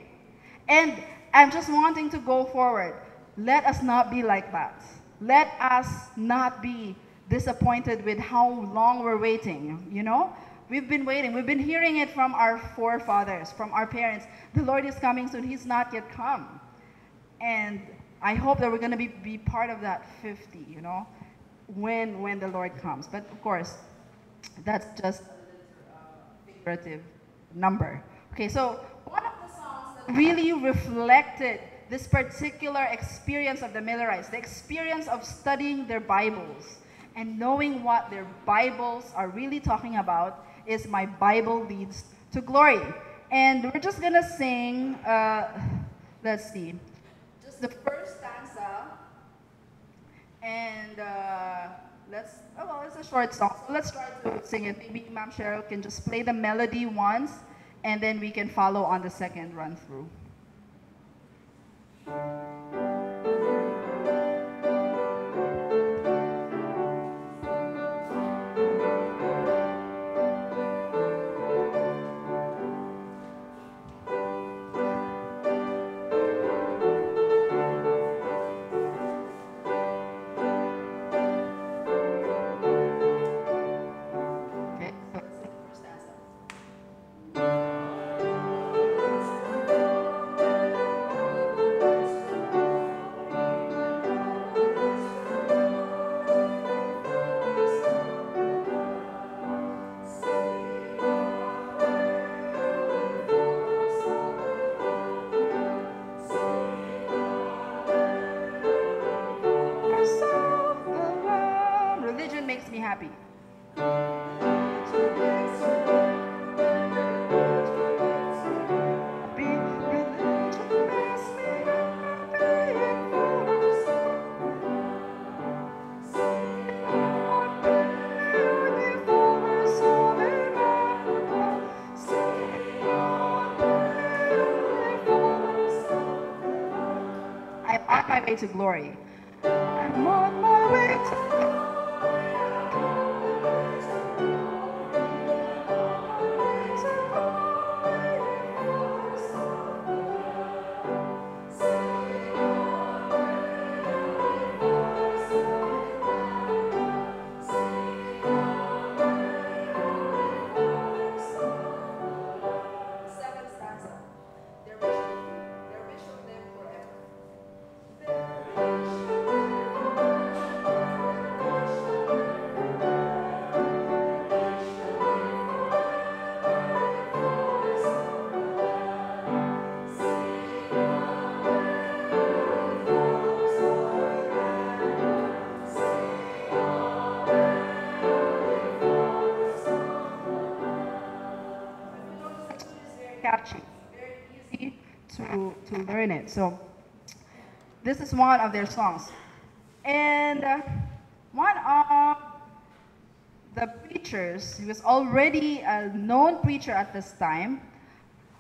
And I'm just wanting to go forward. Let us not be like that. Let us not be disappointed with how long we're waiting, you know? We've been waiting. We've been hearing it from our forefathers, from our parents. The Lord is coming soon. He's not yet come. And I hope that we're going to be, be part of that 50, you know, when, when the Lord comes. But of course, that's just a figurative number. Okay, so one of the songs that really reflected this particular experience of the Millerites, the experience of studying their Bibles and knowing what their Bibles are really talking about is My Bible Leads to Glory. And we're just going to sing, uh, let's see, just the first stanza. And uh, let's, oh, well, it's a short song. So let's try to sing it. Maybe Ma'am Cheryl can just play the melody once, and then we can follow on the second run through. To glory. To, to it. So this is one of their songs. And uh, one of the preachers, he was already a known preacher at this time.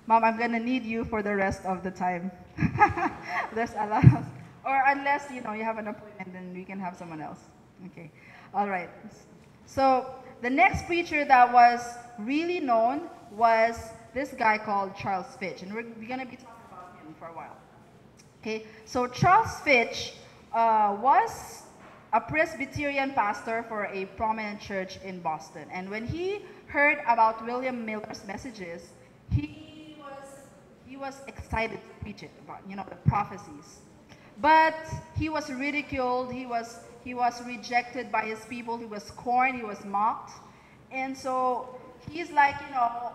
Mom, I'm gonna need you for the rest of the time. There's a lot of, or unless you know you have an appointment, then we can have someone else. Okay, all right. So the next preacher that was really known was this guy called Charles Fitch, and we're, we're gonna be talking for a while. Okay, so Charles Fitch uh, was a Presbyterian pastor for a prominent church in Boston. And when he heard about William Miller's messages, he was, he was excited to preach it about, you know, the prophecies. But he was ridiculed, he was, he was rejected by his people, he was scorned, he was mocked. And so he's like, you know,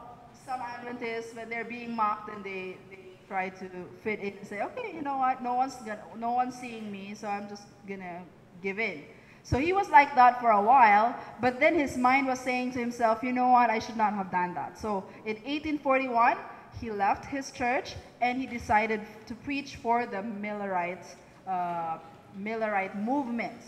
some Adventists, when they're being mocked and they, they try to fit in and say, okay, you know what, no one's, gonna, no one's seeing me, so I'm just gonna give in. So he was like that for a while, but then his mind was saying to himself, you know what, I should not have done that. So in 1841, he left his church and he decided to preach for the Millerite, uh, Millerite movement.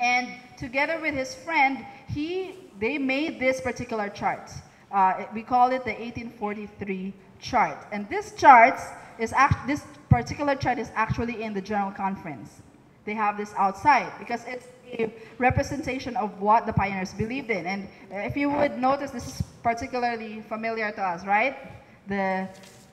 And together with his friend, he, they made this particular chart. Uh, we call it the 1843 chart. And this chart is act- this particular chart is actually in the General Conference they have this outside because it's a representation of what the pioneers believed in. And if you would notice, this is particularly familiar to us, right? The,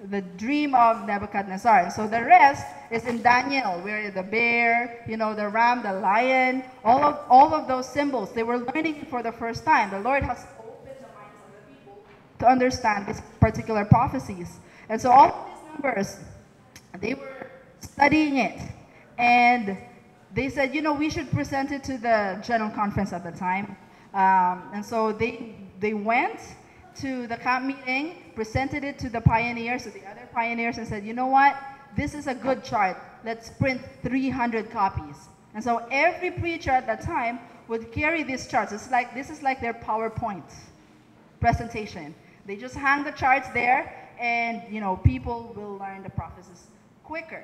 the dream of Nebuchadnezzar. So the rest is in Daniel, where the bear, you know, the ram, the lion, all of, all of those symbols, they were learning for the first time. The Lord has opened the minds of the people to understand these particular prophecies. And so all of these numbers, they were studying it. And they said, you know, we should present it to the general conference at the time. Um, and so they, they went to the camp meeting, presented it to the pioneers, to the other pioneers, and said, you know what? This is a good chart. Let's print 300 copies. And so every preacher at that time would carry these charts. It's like, this is like their PowerPoint presentation. They just hang the charts there, and, you know, people will learn the prophecies quicker.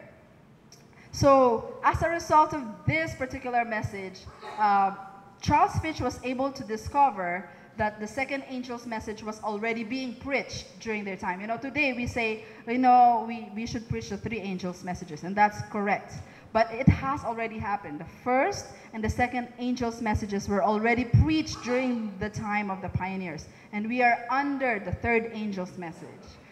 So as a result of this particular message, uh, Charles Fitch was able to discover that the second angel's message was already being preached during their time. You know, today we say, you know, we, we should preach the three angels' messages, and that's correct. But it has already happened. The first and the second angel's messages were already preached during the time of the pioneers. And we are under the third angel's message.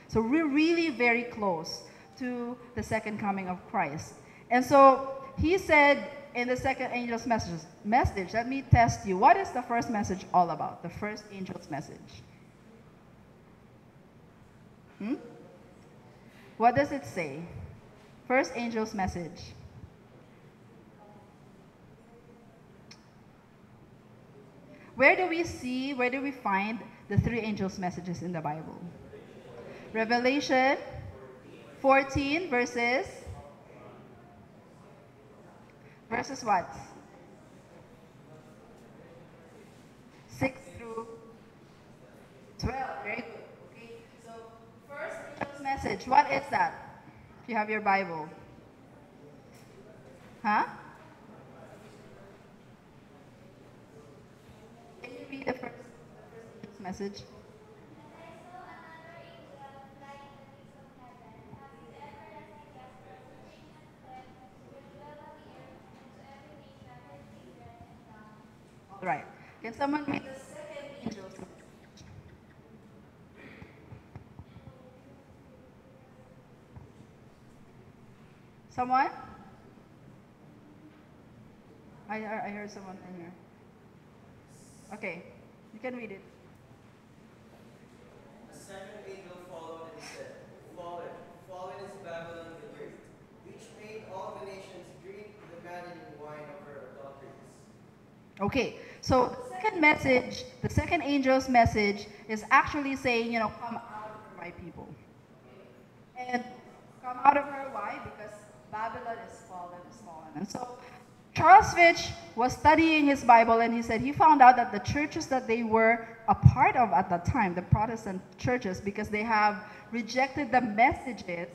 So we're really very close to the second coming of Christ. And so he said in the second angel's message, message, let me test you. What is the first message all about? The first angel's message. Hmm? What does it say? First angel's message. Where do we see, where do we find the three angels' messages in the Bible? Revelation 14 verses verses what? 6 through 12. Very good. Okay. So, first angel's message. What is that? If you have your Bible. Huh? The first, message? Right. Can someone make the second angel's? Someone? I, I heard someone in here. Okay, you can read it. A second angel followed and said, Fallen, fallen is Babylon the Great, which made all the nations drink the maddening wine of her adulteries. Okay, so the second message, the second angel's message is actually saying, you know, come out of her, my people. And come out of her, why? Because Babylon is fallen, is fallen. And so Charles was studying his Bible and he said he found out that the churches that they were a part of at that time, the Protestant churches, because they have rejected the messages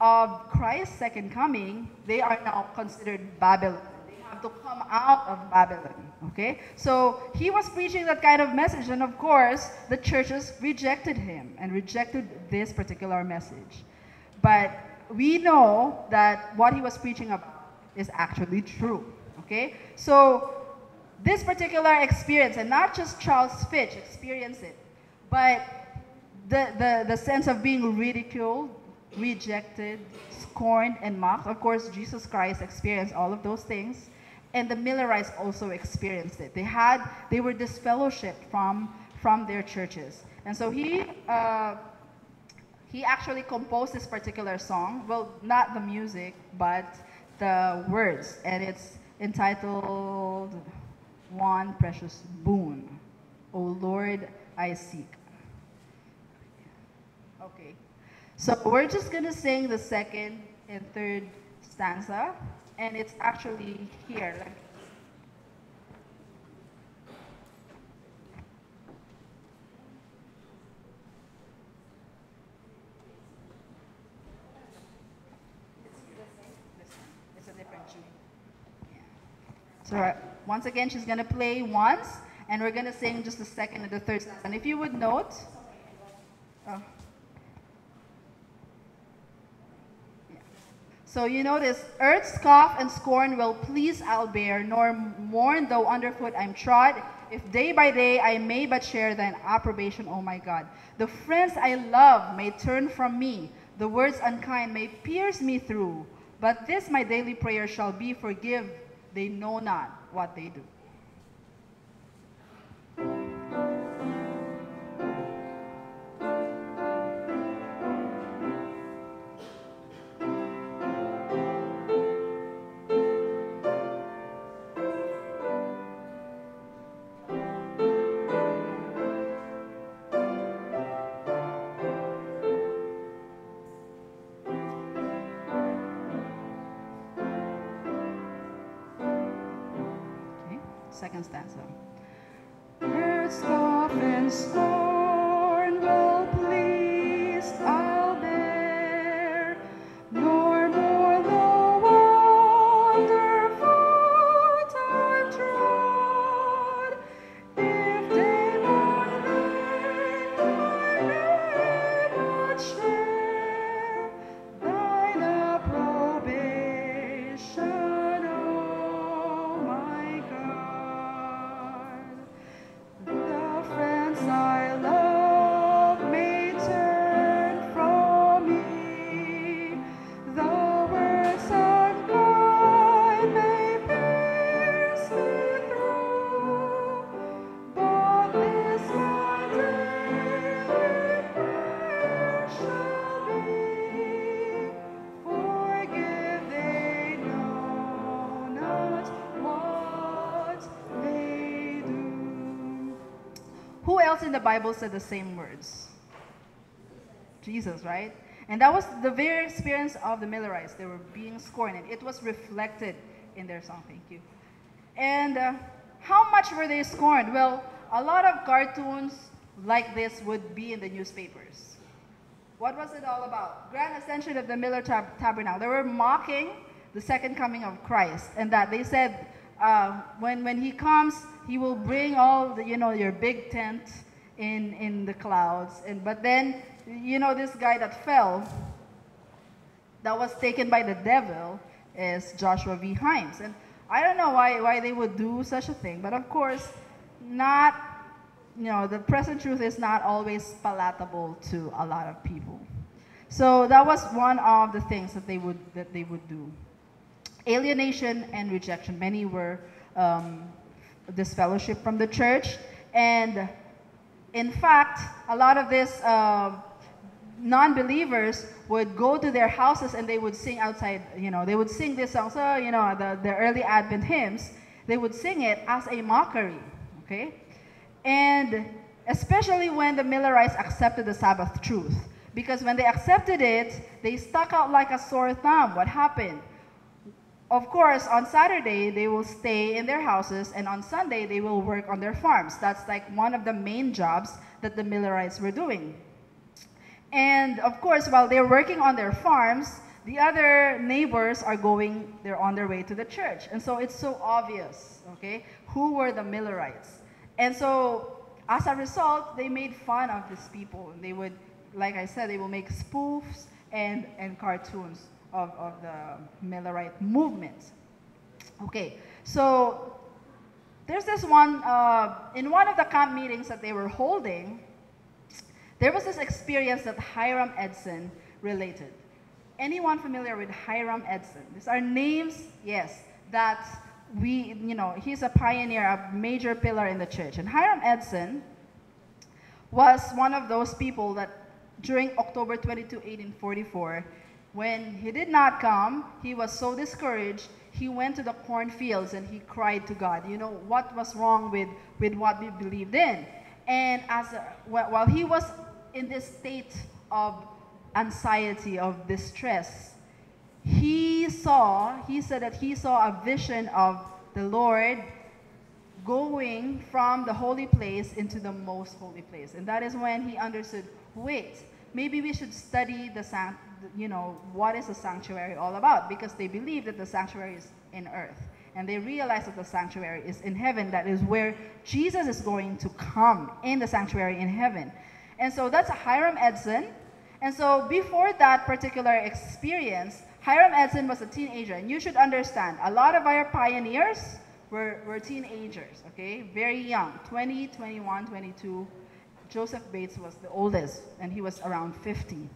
of Christ's second coming, they are now considered Babylon. They have to come out of Babylon. Okay? So he was preaching that kind of message, and of course, the churches rejected him and rejected this particular message. But we know that what he was preaching about is actually true. Okay? So this particular experience, and not just Charles Fitch experienced it, but the, the, the sense of being ridiculed, rejected, scorned, and mocked. Of course, Jesus Christ experienced all of those things. And the Millerites also experienced it. They had, they were disfellowshipped from, from their churches. And so he, uh, he actually composed this particular song. Well, not the music, but the words. And it's entitled One Precious Boon. O Lord, I seek. Okay. So we're just going to sing the second and third stanza, and it's actually here. Like, it's a different tune. Yeah. So uh, once again, she's going to play once, and we're going to sing just the second and the third. And if you would note, oh. So you notice, earth scoff and scorn will please I'll bear, nor mourn though underfoot I'm trod. If day by day I may but share thine approbation, O my God. The friends I love may turn from me, the words unkind may pierce me through. But this my daily prayer shall be, forgive, they know not what they do. In the Bible said the same words? Jesus, right? And that was the very experience of the Millerites. They were being scorned, and it was reflected in their song. Thank you. And uh, how much were they scorned? Well, a lot of cartoons like this would be in the newspapers. What was it all about? Grand Ascension of the Miller Tab- Tabernacle. They were mocking the second coming of Christ, and that they said uh, when when he comes, he will bring all the you know your big tent in in the clouds, and but then you know this guy that fell, that was taken by the devil, is Joshua V. Himes, and I don't know why why they would do such a thing, but of course, not you know, the present truth is not always palatable to a lot of people. So that was one of the things that they would that they would do. Alienation and rejection. Many were um, disfellowship from the church, and in fact, a lot of these uh, non-believers would go to their houses and they would sing outside. You know, they would sing this song. So you know, the, the early Advent hymns. They would sing it as a mockery. Okay. And especially when the Millerites accepted the Sabbath truth. Because when they accepted it, they stuck out like a sore thumb. What happened? Of course, on Saturday, they will stay in their houses, and on Sunday, they will work on their farms. That's like one of the main jobs that the Millerites were doing. And of course, while they're working on their farms, the other neighbors are going, they're on their way to the church. And so it's so obvious, okay, who were the Millerites. And so as a result, they made fun of these people. They would, like I said, they will make spoofs and, and cartoons of, of the Millerite movement. Okay, so there's this one, uh, in one of the camp meetings that they were holding, there was this experience that Hiram Edson related. Anyone familiar with Hiram Edson? These are names, yes, that we, you know, he's a pioneer, a major pillar in the church. And Hiram Edson was one of those people that during October 22, 1844, when he did not come, he was so discouraged, he went to the cornfields and he cried to God, you know, what was wrong with, with what we believed in. And as a, while he was in this state of anxiety, of distress, he saw, he said that he saw a vision of the Lord going from the holy place into the most holy place. And that is when he understood, wait, maybe we should study the, you know, what is the sanctuary all about? Because they believe that the sanctuary is in earth. And they realize that the sanctuary is in heaven. That is where Jesus is going to come in the sanctuary in heaven. And so that's Hiram Edson. And so before that particular experience, Hiram Edson was a teenager. And you should understand, a lot of our pioneers were, were teenagers, okay? Very young, 20, 21, 22. Joseph Bates was the oldest, and he was around 50.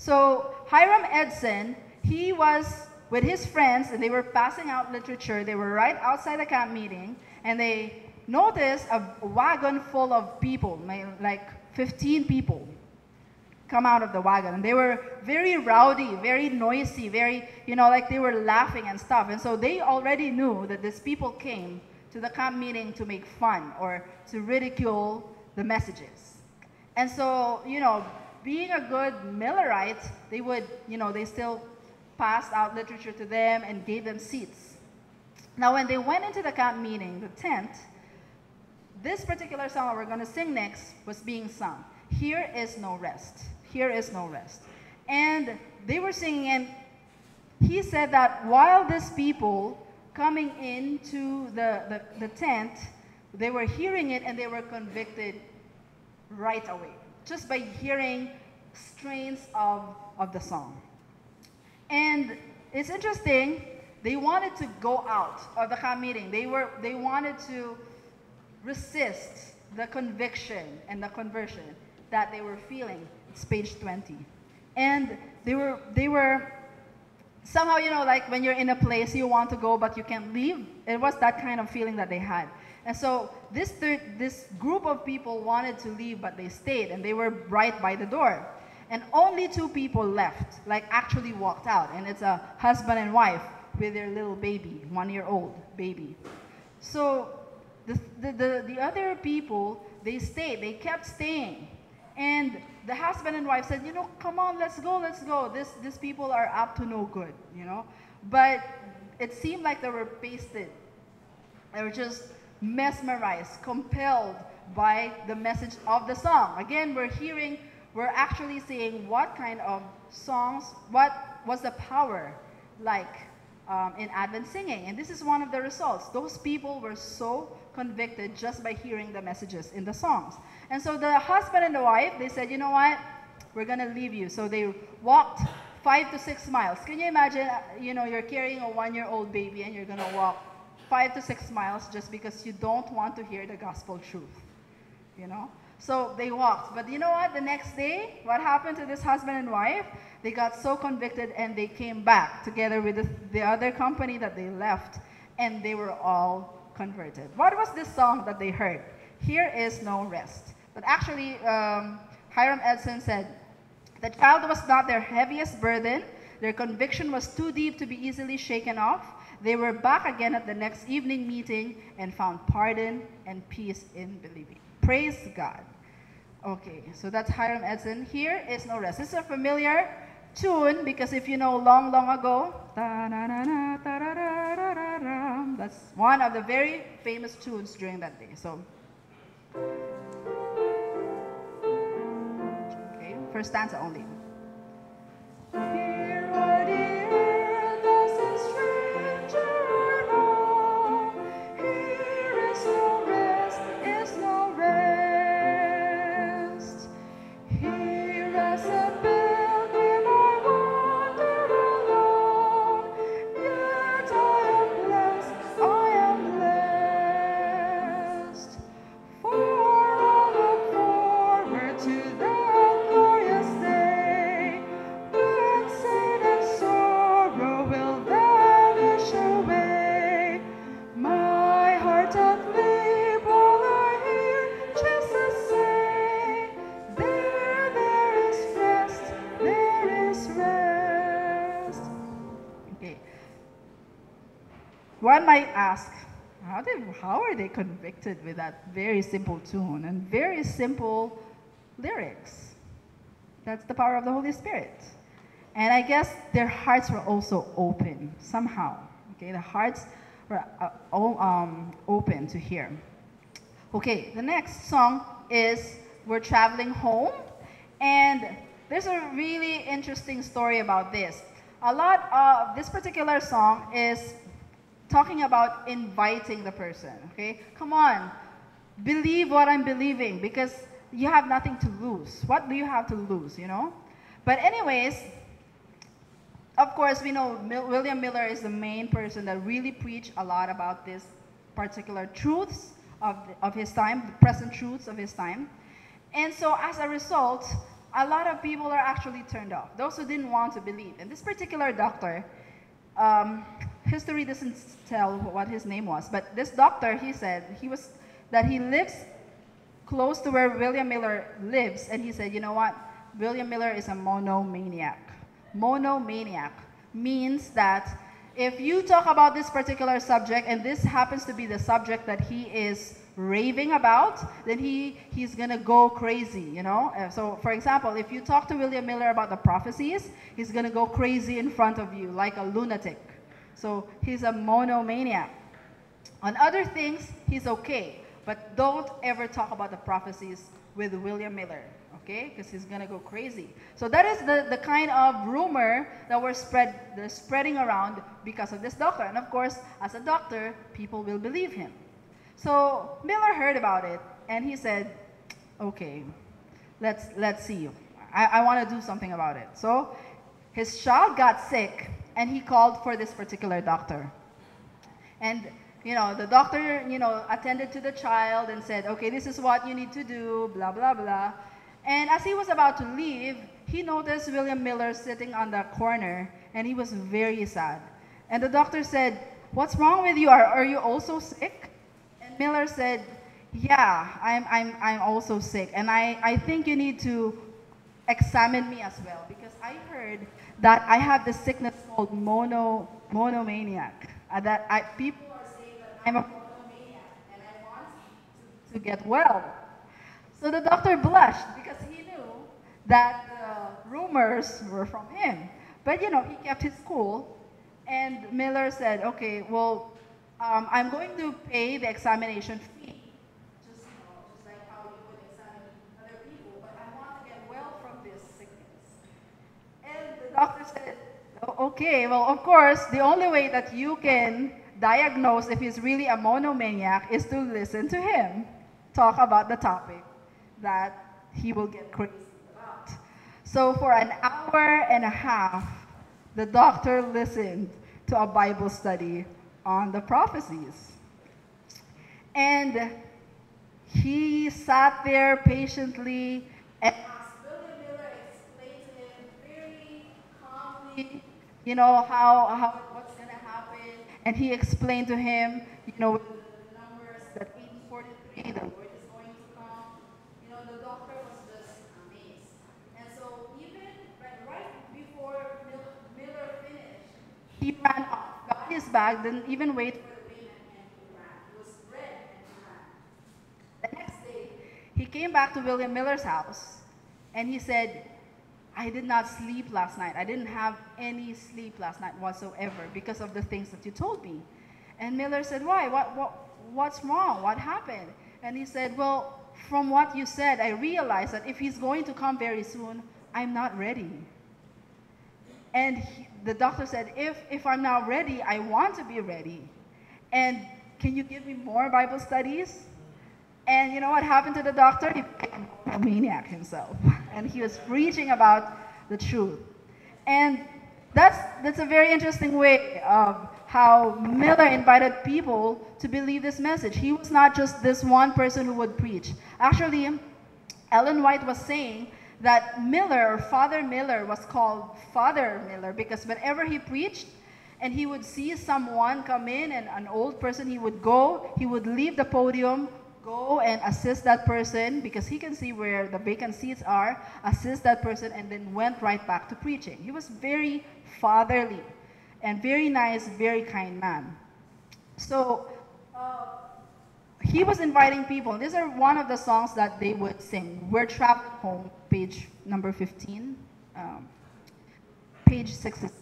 So Hiram Edson, he was with his friends, and they were passing out literature. They were right outside the camp meeting, and they noticed a wagon full of people, like 15 people, come out of the wagon. And they were very rowdy, very noisy, very, you know, like they were laughing and stuff. And so they already knew that these people came to the camp meeting to make fun or to ridicule the messages. And so, you know, being a good Millerite, they would, you know, they still passed out literature to them and gave them seats. Now, when they went into the camp meeting, the tent, this particular song we're going to sing next was being sung. Here is no rest. Here is no rest. And they were singing, and he said that while these people coming into the, the, the tent, they were hearing it and they were convicted right away, just by hearing strains of, of the song. And it's interesting, they wanted to go out of the camp meeting. They, were, they wanted to resist the conviction and the conversion that they were feeling. It's page 20. And they were, they were somehow, you know, like when you're in a place you want to go but you can't leave. It was that kind of feeling that they had. And so this, third, this group of people wanted to leave, but they stayed, and they were right by the door. And only two people left, like actually walked out. And it's a husband and wife with their little baby, one year old baby. So the, the, the, the other people, they stayed, they kept staying. And the husband and wife said, you know, come on, let's go, let's go. This, these people are up to no good, you know. But it seemed like they were pasted. They were just mesmerized, compelled by the message of the song. Again, we're hearing, we're actually seeing what kind of songs, what was the power like um, in Advent singing. And this is one of the results. Those people were so convicted just by hearing the messages in the songs. And so the husband and the wife, they said, you know what? We're going to leave you. So they walked five to six miles. Can you imagine, you know, you're carrying a one-year-old baby and you're going to walk five to six miles just because you don't want to hear the gospel truth. You know? So they walked. But you know what? The next day, what happened to this husband and wife? They got so convicted and they came back together with the, the other company that they left, and they were all converted. What was this song that they heard? Here is no rest. But actually, um, Hiram Edson said, the child was not their heaviest burden. Their conviction was too deep to be easily shaken off. They were back again at the next evening meeting and found pardon and peace in believing. Praise God. Okay, so that's Hiram Edson. Here is no rest. This is a familiar tune because if you know long, long ago, that's one of the very famous tunes during that day. So, okay, first stanza only. Ask, how, did, how are they convicted with that very simple tune and very simple lyrics? That's the power of the Holy Spirit. And I guess their hearts were also open somehow. Okay, the hearts were uh, all, um, open to hear. Okay, the next song is We're Traveling Home. And there's a really interesting story about this. A lot of this particular song is talking about inviting the person. Okay, come on, believe what I'm believing because you have nothing to lose. What do you have to lose, you know? But, anyways, of course, we know Mil- William Miller is the main person that really preached a lot about this particular truths of, the, of his time, the present truths of his time. And so, as a result, a lot of people are actually turned off. Those who didn't want to believe. And this particular doctor, um, history doesn't tell what his name was, but this doctor, he said he was that he lives close to where William Miller lives, and he said, you know what? William Miller is a monomaniac. Monomaniac means that if you talk about this particular subject, and this happens to be the subject that he is raving about, then he, he's gonna go crazy, you know? Uh, So, for example, if you talk to William Miller about the prophecies, he's gonna go crazy in front of you like a lunatic. So, he's a monomaniac. On other things, he's okay. But don't ever talk about the prophecies with William Miller, okay? Because he's gonna go crazy. So that is the, the kind of rumor that we're spread they're spreading around because of this doctor. And of course, as a doctor, people will believe him. So Miller heard about it and he said, okay, let's let's see. I, I want to do something about it. So his child got sick and he called for this particular doctor. And you know, the doctor, you know, attended to the child and said, "Okay, this is what you need to do." Blah blah blah. And as he was about to leave, he noticed William Miller sitting on the corner, and he was very sad. And the doctor said, "What's wrong with you? Are, are you also sick?" And Miller said, "Yeah, I'm I'm I'm also sick, and I I think you need to examine me as well because I heard that I have the sickness called mono monomaniac. Uh, that I people are saying that I'm a monomaniac and I want to, to get well. So the doctor blushed because he knew that the rumors were from him. But you know, he kept his cool. And Miller said, "Okay, well, um, I'm going to pay the examination fee." Just, you know, just like how you would examine other people, but I want to get well from this sickness. And the doctor said, oh, okay, well, of course, the only way that you can diagnose if he's really a monomaniac is to listen to him talk about the topic that he will get crazy about. So for an hour and a half, the doctor listened to a Bible study on the prophecies. And he sat there patiently and asked William Miller explain to him very calmly, you know, how, how what's going to happen. And he explained to him, you know, the numbers that 1843, the Lord is going to come. You know, the doctor was just amazed. And so even right, before Mil- Miller finished, he ran off, got his bag, didn't even wait for the payment, and he ran. He was red and he ran. The next day, he came back to William Miller's house and he said, I did not sleep last night. I didn't have any sleep last night whatsoever because of the things that you told me. And Miller said, Why? What, what, what's wrong? What happened? And he said, Well, from what you said, I realized that if he's going to come very soon, I'm not ready. And he, the doctor said, if, if I'm not ready, I want to be ready. And can you give me more Bible studies? And you know what happened to the doctor? He became a maniac himself. And he was preaching about the truth. And that's, that's a very interesting way of how Miller invited people to believe this message. He was not just this one person who would preach. Actually, Ellen White was saying that Miller, Father Miller, was called Father Miller because whenever he preached and he would see someone come in and an old person, he would go, he would leave the podium, go and assist that person because he can see where the vacant seats are, assist that person, and then went right back to preaching. He was very fatherly and very nice, very kind man. So uh, he was inviting people. These are one of the songs that they would sing. We're traveling home, page number 15, um, page 66.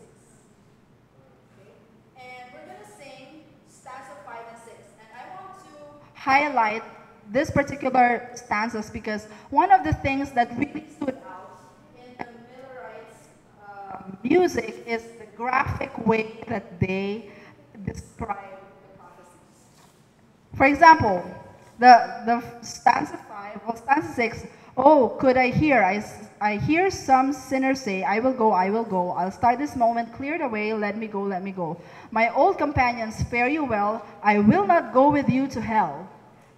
And we're going to sing stanza 5 and 6. And I want to highlight this particular stanzas because one of the things that really stood out in the Millerites' um, music is the graphic way that they describe the prophecies. For example, the, the stanza 5, well, stanza 6, oh, could I hear? I, I hear some sinners say, I will go, I will go. I'll start this moment, clear the way, let me go, let me go. My old companions, fare you well. I will not go with you to hell.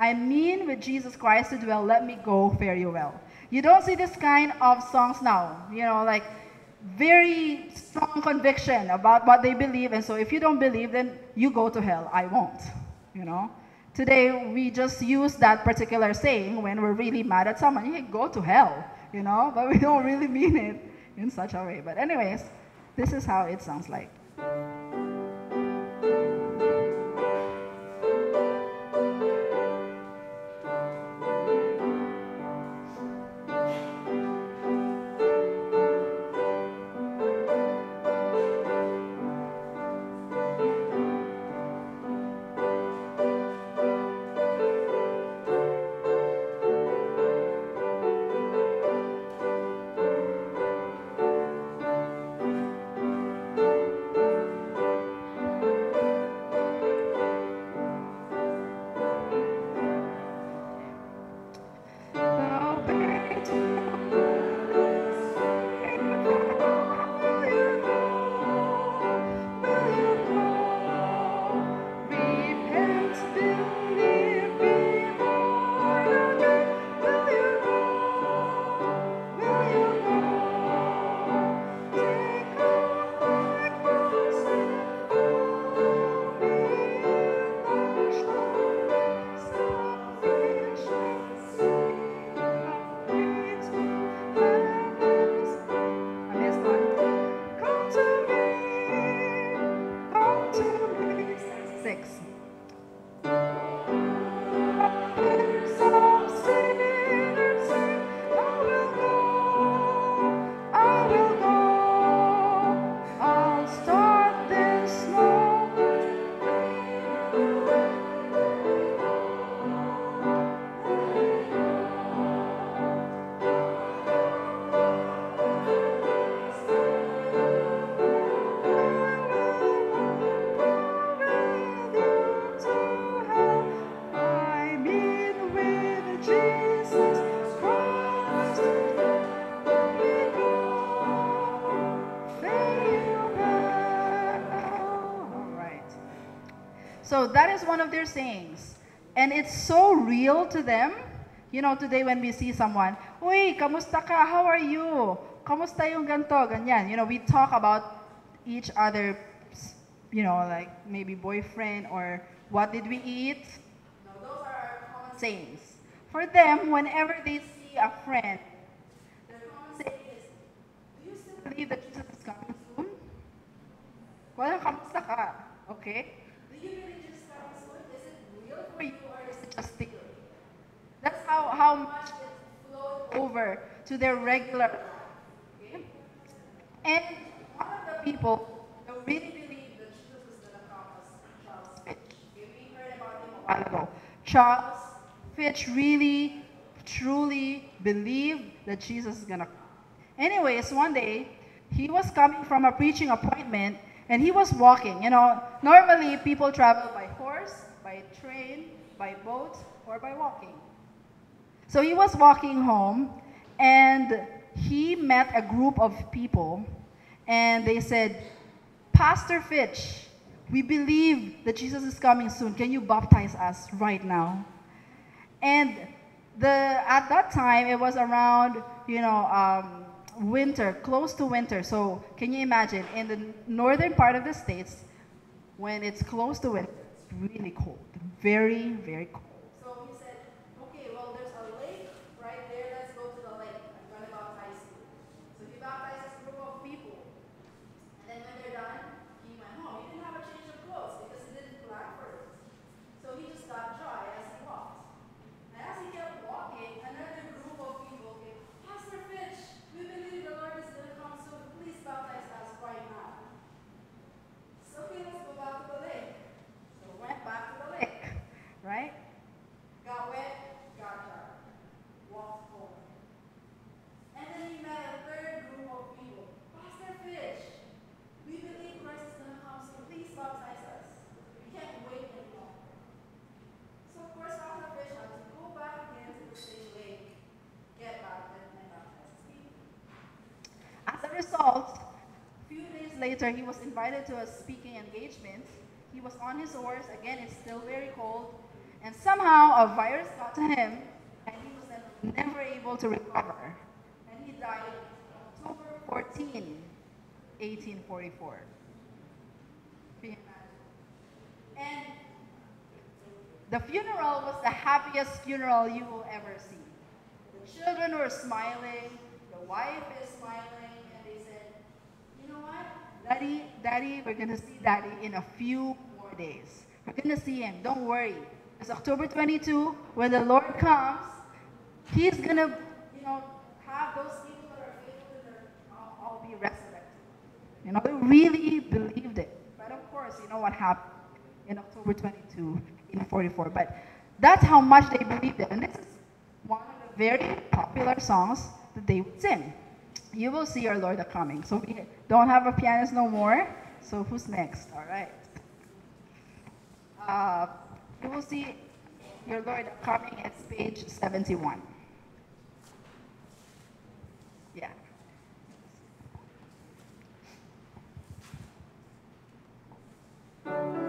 I mean with Jesus Christ to dwell, let me go, fare you well. You don't see this kind of songs now, you know, like very strong conviction about what they believe. And so if you don't believe, then you go to hell. I won't, you know. Today, we just use that particular saying when we're really mad at someone, hey, go to hell, you know, but we don't really mean it in such a way. But anyways, this is how it sounds like. Sayings. And it's so real to them. You know, today when we see someone, Uy, kamusta ka? How are you? Kamusta yung ganto? Ganyan. You know, we talk about each other, you know, like maybe boyfriend or what did we eat? No, those are our common sayings. For them, whenever they see a friend, their common saying is, do you still believe that Jesus is coming soon? Well, kamusta ka? Okay? Do you really just coming soon? Is it real for you or is it just theory? That's how, how much it flowed over to their regular. Okay? And one of the people who really believed that Jesus was going to come was Charles Fitch. We heard about him a while ago. Charles Fitch really, truly believed that Jesus is going to come. Anyways, one day, he was coming from a preaching appointment and he was walking. You know, normally people travel by horse, by train, by boat, or by walking. So he was walking home and he met a group of people and they said, Pastor Fitch, we believe that Jesus is coming soon. Can you baptize us right now? And the at that time it was around you know um, winter, close to winter. So can you imagine in the northern part of the states when it's close to winter, it's really cold, very very cold. So he said, okay, well there's a lake right there. Let's go to the lake. I'm going to baptize you. So he baptized this group of people. And then when they're done, he went home. He didn't have a change of clothes because he didn't plan for it. So he just got dry as he walked. And as he kept walking, another group of people came, Pastor Fitch, we believe the Lord is going to come soon. Please baptize us right now. So okay, let's go back to the lake. So went back to the lake, right? Got wet, got dry. Walked home. And then he met a third group of people. Pastor Fitch, we believe Christ is going to come, so please baptize us. We can't wait any longer. So of course, Pastor Fitch had to go back again to the same lake, get baptized, and baptize his people. As a result, a few days later, he was invited to a speaking engagement. He was on his horse. Again, it's still very cold. And somehow a virus got to him, and he was never able to recover. And he died October 14, 1844. Can you imagine? And the funeral was the happiest funeral you will ever see. The children were smiling, the wife is smiling, and they said, You know what? Daddy, Daddy, we're going to see Daddy in a few more days. We're going to see him. Don't worry. It's October 22. When the Lord comes, He's going to, you know, have those people that are faithful to all be resurrected. You know, they really believed it. But of course, you know what happened in October 22, in 44. But that's how much they believed it. And this is one of the very popular songs that they would sing. You will see our Lord coming. So we don't have a pianist no more. So who's next? All right. Uh, you will see your Lord coming. It's page 71. Yeah. When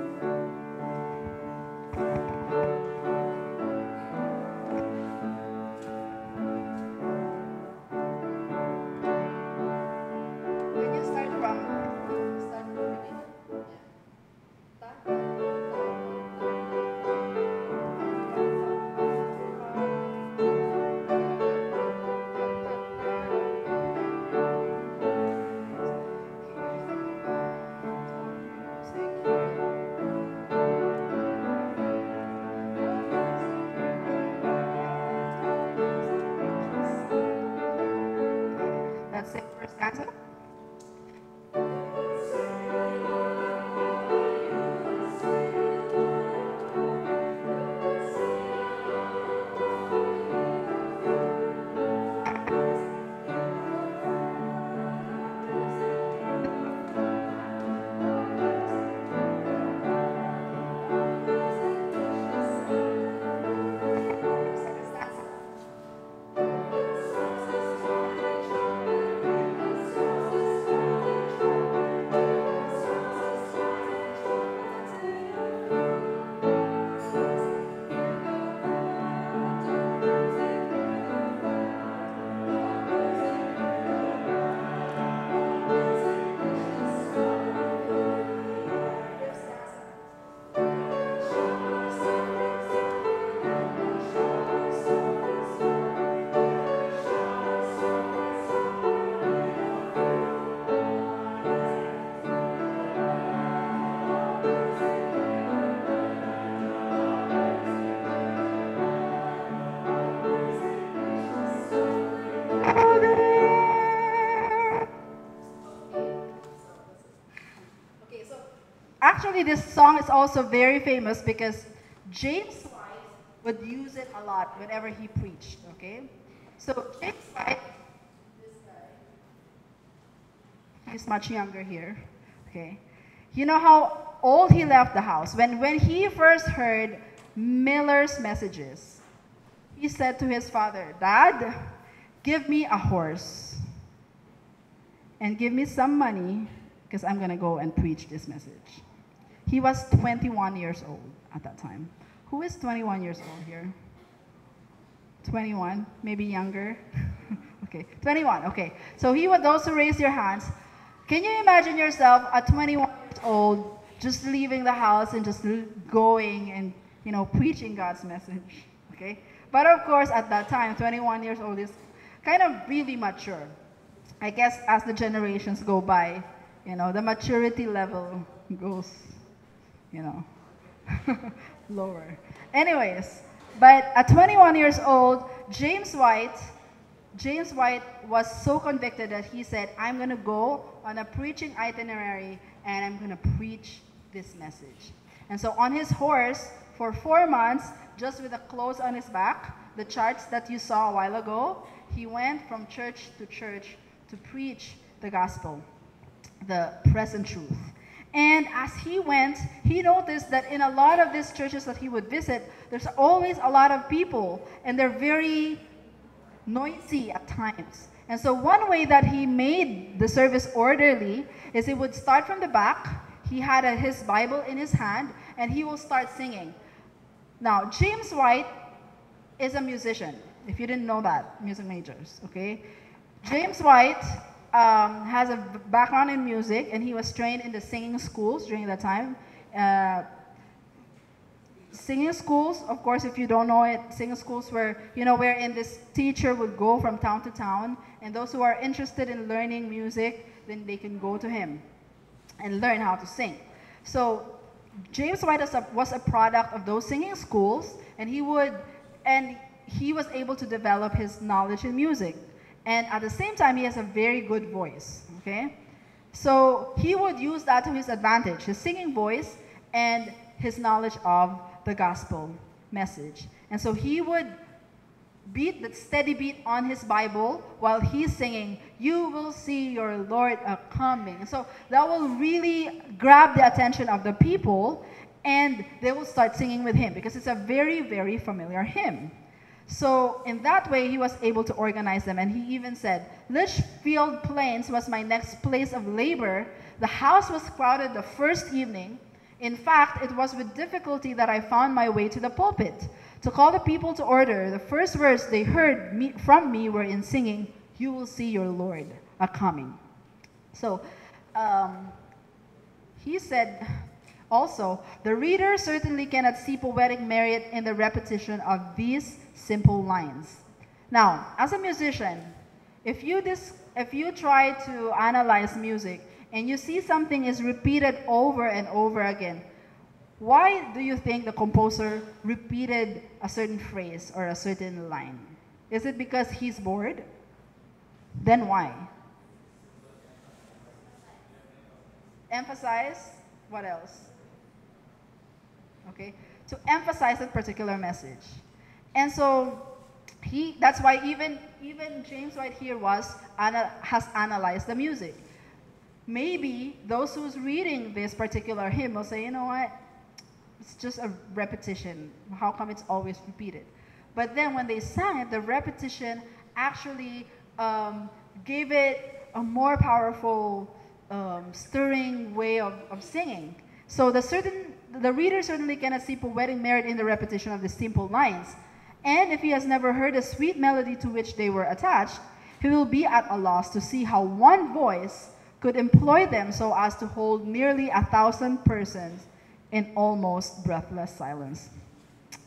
this song is also very famous because James White would use it a lot whenever he preached. Okay, so James White, this guy, he's much younger here. Okay, you know how old he left the house when when he first heard Miller's messages. He said to his father, "Dad, give me a horse." and give me some money because I'm going to go and preach this message. He was 21 years old at that time. Who is 21 years old here? 21, maybe younger. okay, 21. Okay, so he would also raise your hands. Can you imagine yourself at 21 years old, just leaving the house and just going and you know preaching God's message? Okay, but of course at that time, 21 years old is kind of really mature. I guess as the generations go by, you know, the maturity level goes, you know, lower. Anyways, but at 21 years old, James White, James White was so convicted that he said, I'm going to go on a preaching itinerary and I'm going to preach this message. And so on his horse, for four months, just with the clothes on his back, the charts that you saw a while ago, he went from church to church to preach the gospel, the present truth. And as he went, he noticed that in a lot of these churches that he would visit, there's always a lot of people, and they're very noisy at times. And so, one way that he made the service orderly is he would start from the back. He had a, his Bible in his hand, and he will start singing. Now, James White is a musician. If you didn't know that, music majors, okay? James White um, has a background in music, and he was trained in the singing schools during that time. Uh, singing schools, of course, if you don't know it, singing schools where you know wherein this teacher would go from town to town, and those who are interested in learning music, then they can go to him and learn how to sing. So James White was a product of those singing schools, and he would and he was able to develop his knowledge in music. And at the same time, he has a very good voice. Okay, so he would use that to his advantage, his singing voice and his knowledge of the gospel message. And so he would beat the steady beat on his Bible while he's singing, You will see your Lord coming. So that will really grab the attention of the people and they will start singing with him because it's a very, very familiar hymn. So in that way, he was able to organize them. And he even said, Litchfield Plains was my next place of labor. The house was crowded the first evening. In fact, it was with difficulty that I found my way to the pulpit. To call the people to order, the first words they heard me, from me were in singing, You will see your Lord a coming. So um, he said also, the reader certainly cannot see poetic merit in the repetition of these simple lines. Now, as a musician, if you, if you try to analyze music and you see something is repeated over and over again, why do you think the composer repeated a certain phrase or a certain line? Is it because he's bored? Then why? Emphasize? What else? Okay? To emphasize that particular message. And so he that's why even even James White here was has analyzed the music. Maybe those who's reading this particular hymn will say, you know what? It's just a repetition. How come it's always repeated? But then when they sang it, the repetition actually um, gave it a more powerful, um, stirring way of, of singing. So the certain the reader certainly cannot see poetic merit in the repetition of the simple lines. And if he has never heard the sweet melody to which they were attached, he will be at a loss to see how one voice could employ them so as to hold nearly a thousand persons in almost breathless silence.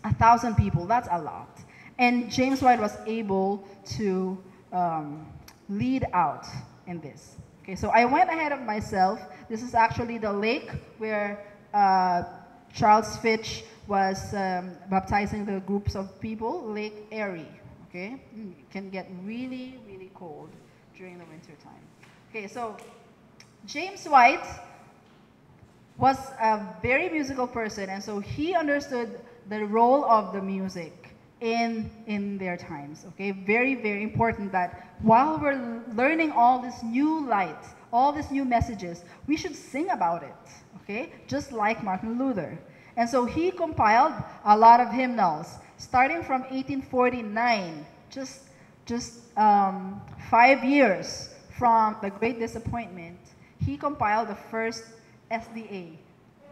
A thousand people, that's a lot. And James White was able to um, lead out in this. Okay, so I went ahead of myself. This is actually the lake where uh, Charles Fitch was um, baptizing the groups of people, Lake Erie. Okay, Mm, it can get really, really cold during the winter time. Okay, so James White was a very musical person, and so he understood the role of the music in in their times. Okay, very very important that while we're learning all this new light, all these new messages, we should sing about it. Okay, just like Martin Luther. And so he compiled a lot of hymnals, starting from 1849, just just um, five years from the Great Disappointment. He compiled the first SDA.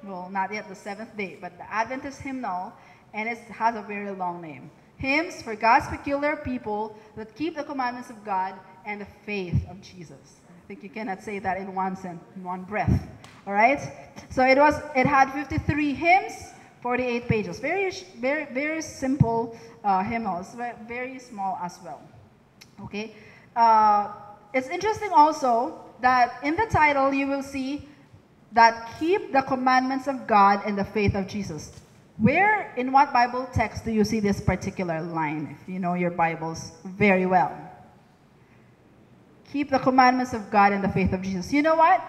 Well, not yet the seventh day, but the Adventist hymnal, and it has a very long name. Hymns for God's peculiar people that keep the commandments of God and the faith of Jesus. I think you cannot say that in one sentence, in one breath. All right? So it was. It had 53 hymns, 48 pages. Very, very, very simple uh, hymnals. Very small as well. Okay. Uh, it's interesting also that in the title you will see that keep the commandments of God and the faith of Jesus. Where, in what Bible text do you see this particular line, if you know your Bibles very well? Keep the commandments of God and the faith of Jesus. You know what?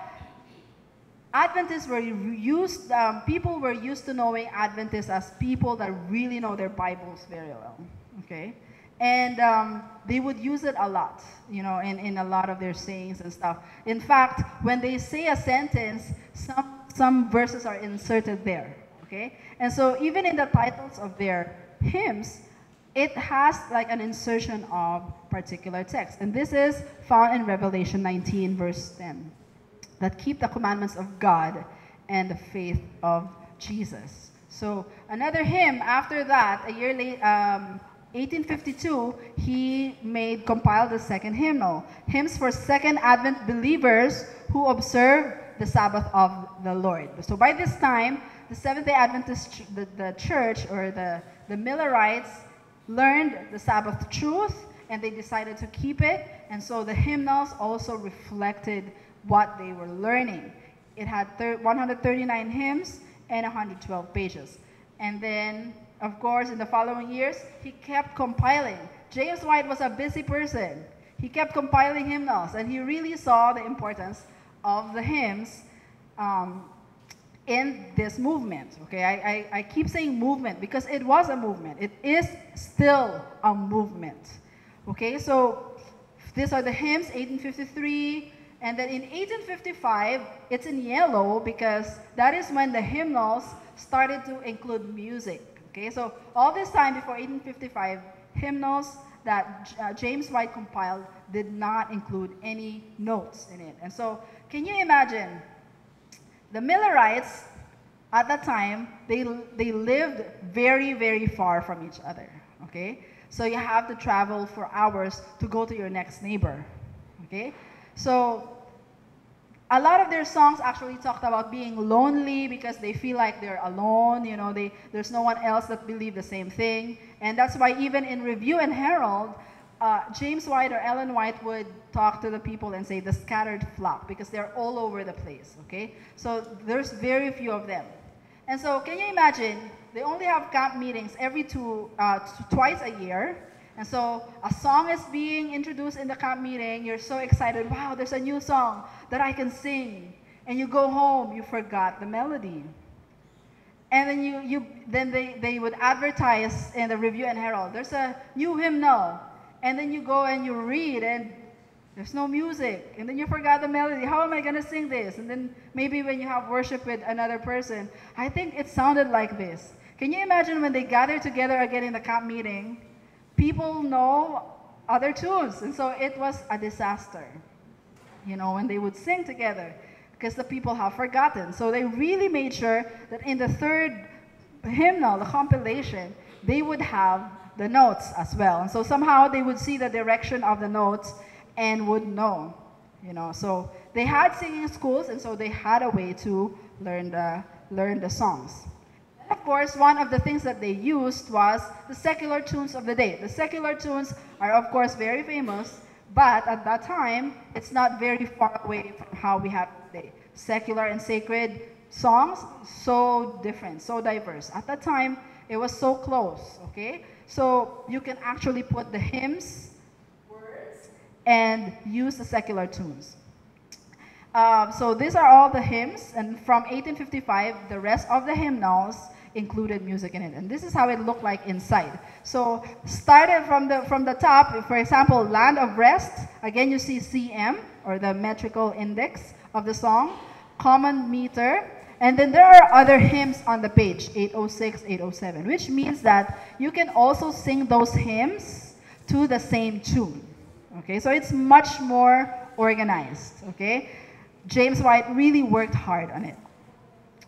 Adventists were used, um, people were used to knowing Adventists as people that really know their Bibles very well. Okay? And um, they would use it a lot, you know, in, in a lot of their sayings and stuff. In fact, when they say a sentence, some, some verses are inserted there, okay? And so even in the titles of their hymns, it has like an insertion of particular text. And this is found in Revelation 19, verse 10, that keep the commandments of God and the faith of Jesus. So another hymn after that, a year later, um, 1852, he made compiled the second hymnal, hymns for Second Advent believers who observe the Sabbath of the Lord. So by this time, the Seventh Day Adventist, the, the church or the the Millerites learned the Sabbath truth and they decided to keep it. And so the hymnals also reflected what they were learning. It had 139 hymns and 112 pages. And then of course, in the following years, he kept compiling. James White was a busy person. He kept compiling hymnals, and he really saw the importance of the hymns um, in this movement. Okay, I, I, I keep saying movement because it was a movement. It is still a movement. Okay, so these are the hymns, 1853. And then in 1855, it's in yellow because that is when the hymnals started to include music. Okay, so all this time before 1855, hymnals that uh, James White compiled did not include any notes in it. And so, can you imagine the Millerites at that time, they, they lived very, very far from each other. Okay? So you have to travel for hours to go to your next neighbor. Okay? So a lot of their songs actually talked about being lonely because they feel like they're alone you know they, there's no one else that believe the same thing and that's why even in review and herald uh, james white or ellen white would talk to the people and say the scattered flock because they're all over the place okay so there's very few of them and so can you imagine they only have camp meetings every two uh, twice a year and so a song is being introduced in the camp meeting. You're so excited. Wow, there's a new song that I can sing. And you go home, you forgot the melody. And then you, you then they, they would advertise in the Review and Herald, there's a new hymnal. And then you go and you read and there's no music. And then you forgot the melody. How am I going to sing this? And then maybe when you have worship with another person, I think it sounded like this. Can you imagine when they gather together again in the camp meeting? people know other tunes. And so it was a disaster, you know, when they would sing together because the people have forgotten. So they really made sure that in the third hymnal, the compilation, they would have the notes as well. And so somehow they would see the direction of the notes and would know, you know. So they had singing schools, and so they had a way to learn the, learn the songs. Of course, one of the things that they used was the secular tunes of the day. The secular tunes are, of course, very famous, but at that time, it's not very far away from how we have today. Secular and sacred songs, so different, so diverse. At that time, it was so close, okay? So you can actually put the hymns, words, and use the secular tunes. Um, so these are all the hymns, and from 1855, the rest of the hymnals included music in it, and this is how it looked like inside. So started from the from the top, for example, "Land of Rest." Again, you see CM or the metrical index of the song, common meter, and then there are other hymns on the page, 806, 807, which means that you can also sing those hymns to the same tune. Okay, so it's much more organized. Okay, James White really worked hard on it.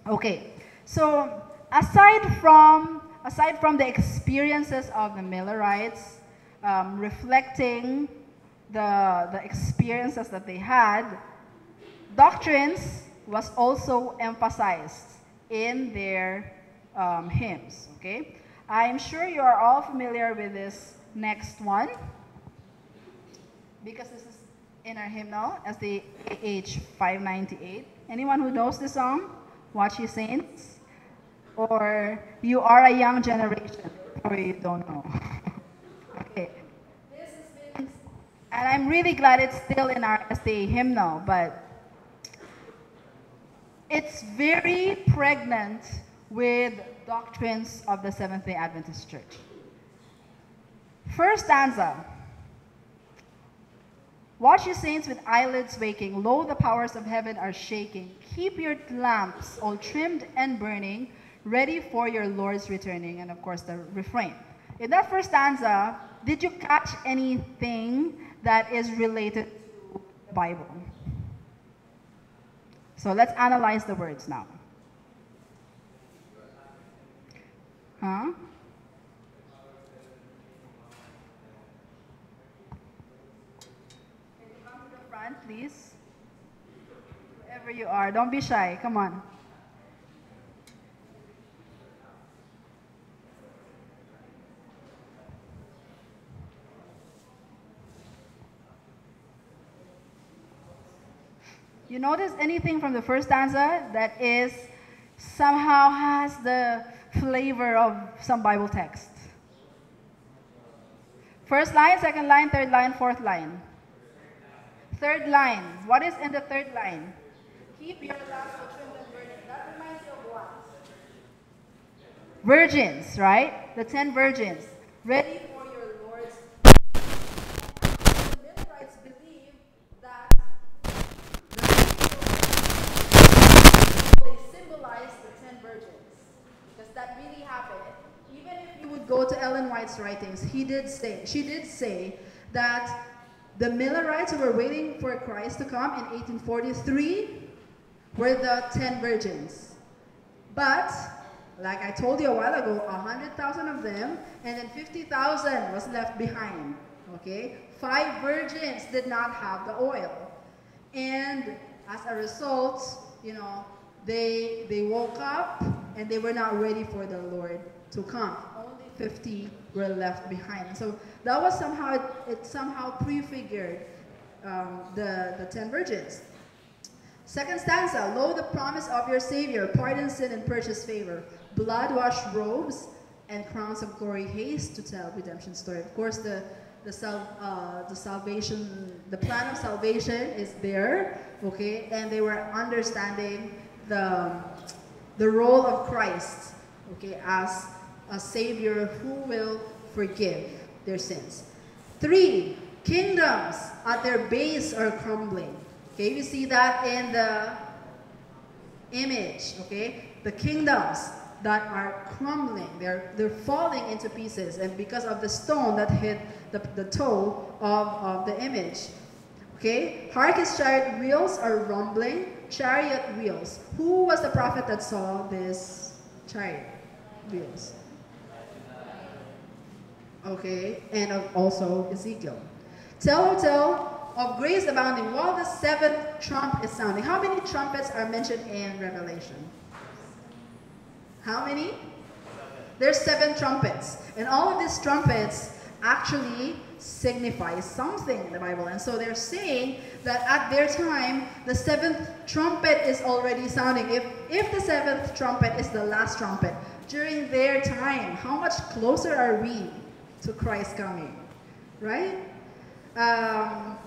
Okay, so aside from aside from the experiences of the Millerites, um, reflecting the the experiences that they had, doctrines was also emphasized in their um, hymns. Okay, I'm sure you are all familiar with this next one because this is in our hymnal as the AH 598. Anyone who knows the song, Watch Ye Saints, or you are a young generation, or you don't know. okay. This and I'm really glad it's still in our SDA hymnal, but it's very pregnant with doctrines of the Seventh day Adventist Church. First stanza. Watch ye saints with eyelids waking, lo, the powers of heaven are shaking. Keep your lamps all trimmed and burning, ready for your Lord's returning. And of course, the refrain. In that first stanza, did you catch anything that is related to the Bible? So let's analyze the words now. Huh? Can you come to the front, please? Wherever you are, don't be shy. Come on. You notice anything from the first stanza that is somehow has the flavor of some Bible text? First line, second line, third line, fourth line. Third line. What is in the third line? Keep your burning. That reminds you of what? Virgins, right? The ten virgins. Ready for your Lord's. The Millerites believe that they symbolize the ten virgins. Because that really happened. Even if you would go to Ellen Writings, he did say, she did say that the Millerites who were waiting for Christ to come in 1843 were the ten virgins. But, like I told you a while ago, 100,000 of them, and then 50,000 was left behind. Okay? Five virgins did not have the oil. And as a result, you know, they, they woke up and they were not ready for the Lord to come. Only 50 were left behind. So that was somehow, it, it somehow prefigured um, the, the 10 virgins. Second stanza, lo the promise of your Savior, pardon sin and purchase favor, blood-washed robes and crowns of glory, haste to tell redemption story. Of course, the the, sal- uh, the salvation, the plan of salvation is there, okay, and they were understanding the the role of Christ, okay, as a Savior who will forgive their sins. Three, kingdoms at their base are crumbling. Okay, you see that in the image, okay? The kingdoms that are crumbling, they're, they're falling into pieces, and because of the stone that hit the, the toe of, of the image. Okay, hark his chariot wheels are rumbling, chariot wheels. Who was the prophet that saw this chariot wheels? Okay, and of also Ezekiel. Tell, tell of grace abounding while the seventh trump is sounding. How many trumpets are mentioned in Revelation? How many? There's seven trumpets. And all of these trumpets actually signify something in the Bible. And so they're saying that at their time, the seventh trumpet is already sounding. If, if the seventh trumpet is the last trumpet, during their time, how much closer are we to Christ coming? Right? Um,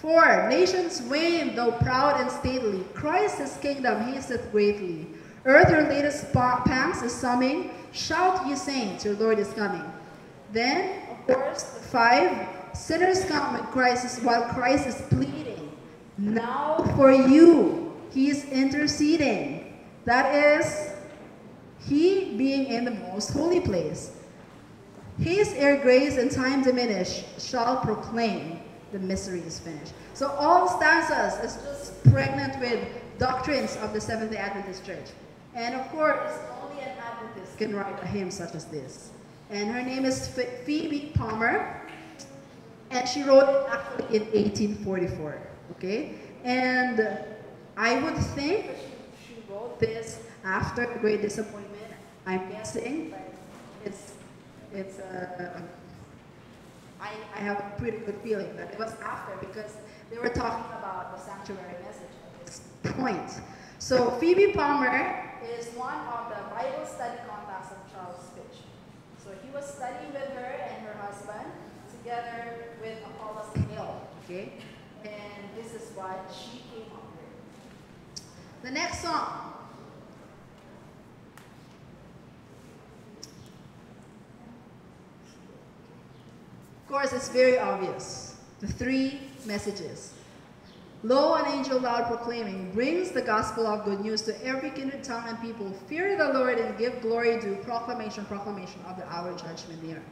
For nations wane, though proud and stately. Christ's kingdom hasteth greatly. Earth your latest pa- pangs is summing. Shout, ye saints, your Lord is coming. Then, of course, five sinners come when Christ is, while Christ is pleading. Now for you, he is interceding. That is, he being in the most holy place. His ere grace and time diminish shall proclaim the mystery is finished. So all stanzas is just pregnant with doctrines of the Seventh-day Adventist Church. And of course, only an Adventist can write a hymn such as this. And her name is Phoebe Palmer, and she wrote actually in 1844. Okay, and I would think she, she wrote this after a great disappointment. I'm guessing, but it's it's uh, I, I have a pretty good feeling that it was after because they were talking about the sanctuary message at this point. So Phoebe Palmer is one of the Bible study contacts of Charles Fitch. So he was studying with her and her husband together with Apollos Hale. Okay? And this is what she came up with. The next song. Course, it's very obvious. The three messages. Lo, an angel loud proclaiming, brings the gospel of good news to every kindred tongue and people. Fear the Lord and give glory due. Proclamation, proclamation of the hour judgment near.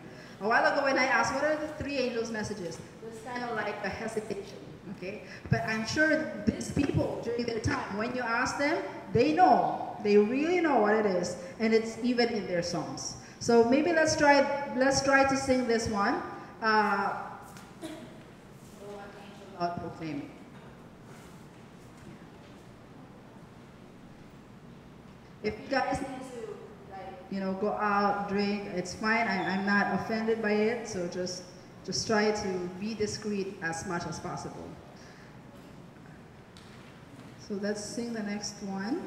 A while ago, when I asked, what are the three angels' messages? It's kind of like a hesitation, okay? But I'm sure these people, during their time, when you ask them, they know. They really know what it is, and it's even in their songs. So maybe let's try. Let's try to sing this one. Uh, proclaiming. If you guys need to, like, you know, go out, drink, it's fine. I, I'm not offended by it. So just, just try to be discreet as much as possible. So let's sing the next one.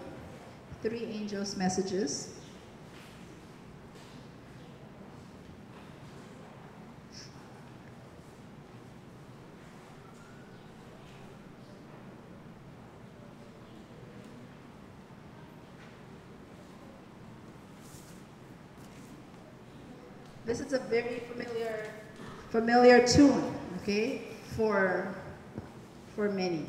Three angels' messages. This is a very familiar, familiar tune, okay, for, for many.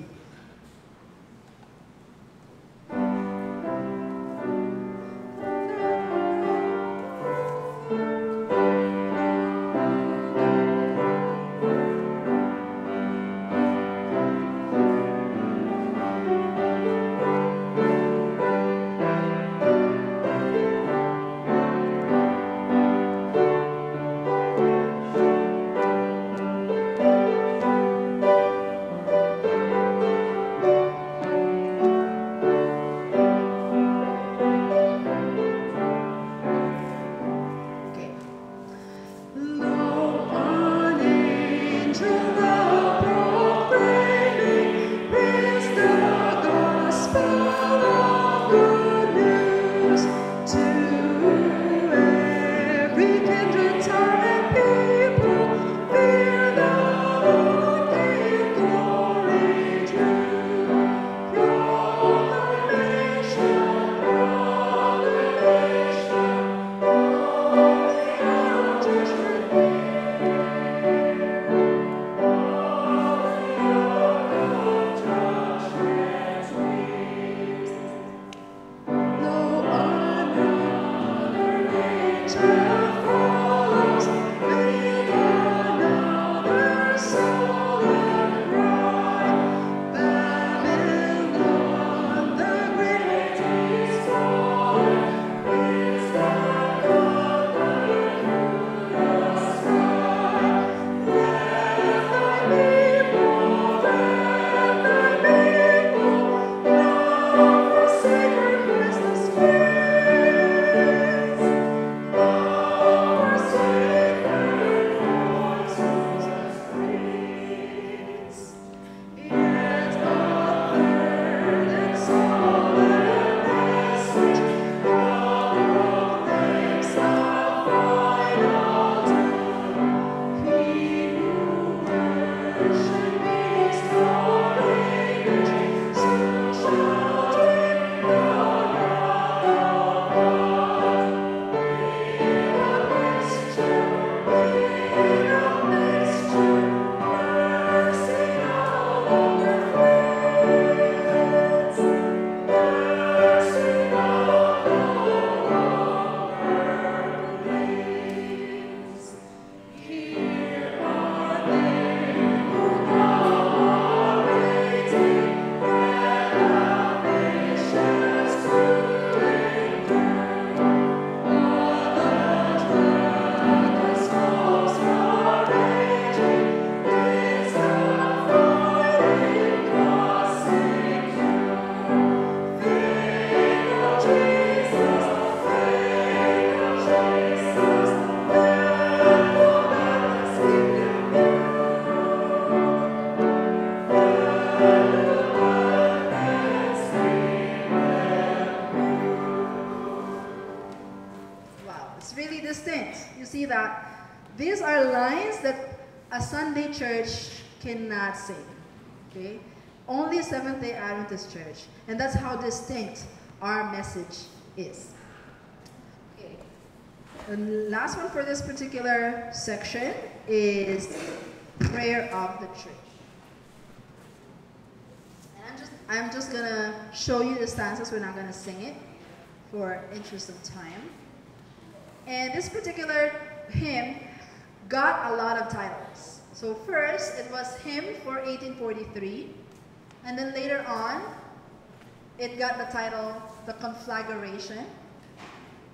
Is. Okay. The last one for this particular section is prayer of the church. And I'm just, I'm just gonna show you the stanzas. We're not gonna sing it for interest of time. And this particular hymn got a lot of titles. So first, it was hymn for 1843, and then later on, it got the title The Conflagration.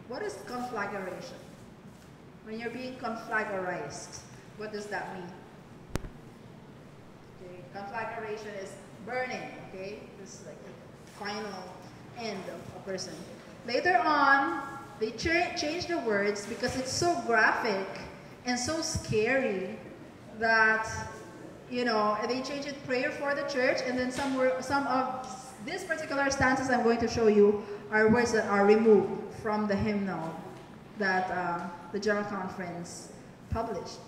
What is conflagration? When you're being conflagrarized, what does that mean? Okay, conflagration is burning, okay? This is like the final end of a person. Later on, they cha- changed the words because it's so graphic and so scary that you know they changed it prayer for the church and then some were some of these particular stanzas I'm going to show you are words that are removed from the hymnal that uh, the General Conference published.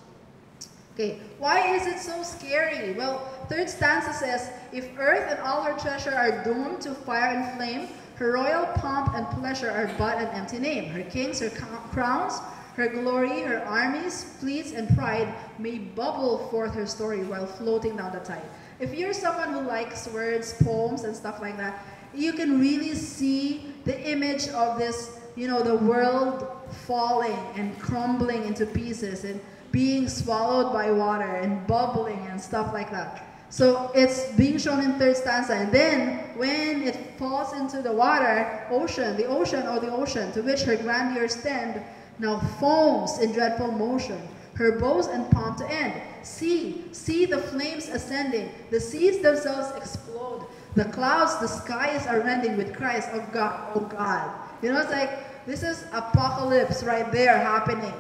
Okay, why is it so scary? Well, third stanza says, if earth and all her treasure are doomed to fire and flame, her royal pomp and pleasure are but an empty name. Her kings, her crowns, her glory, her armies, fleets, and pride may bubble forth her story while floating down the tide. If you're someone who likes words, poems, and stuff like that, you can really see the image of this, you know, the world falling and crumbling into pieces and being swallowed by water and bubbling and stuff like that. So it's being shown in third stanza. And then when it falls into the water, ocean, the ocean or the ocean to which her grandeur stand, now foams in dreadful motion, her bows and pomp to end. See, see the flames ascending, the seas themselves explode, the clouds, the skies are rending with cries of oh God, oh God. You know, it's like this is apocalypse right there happening.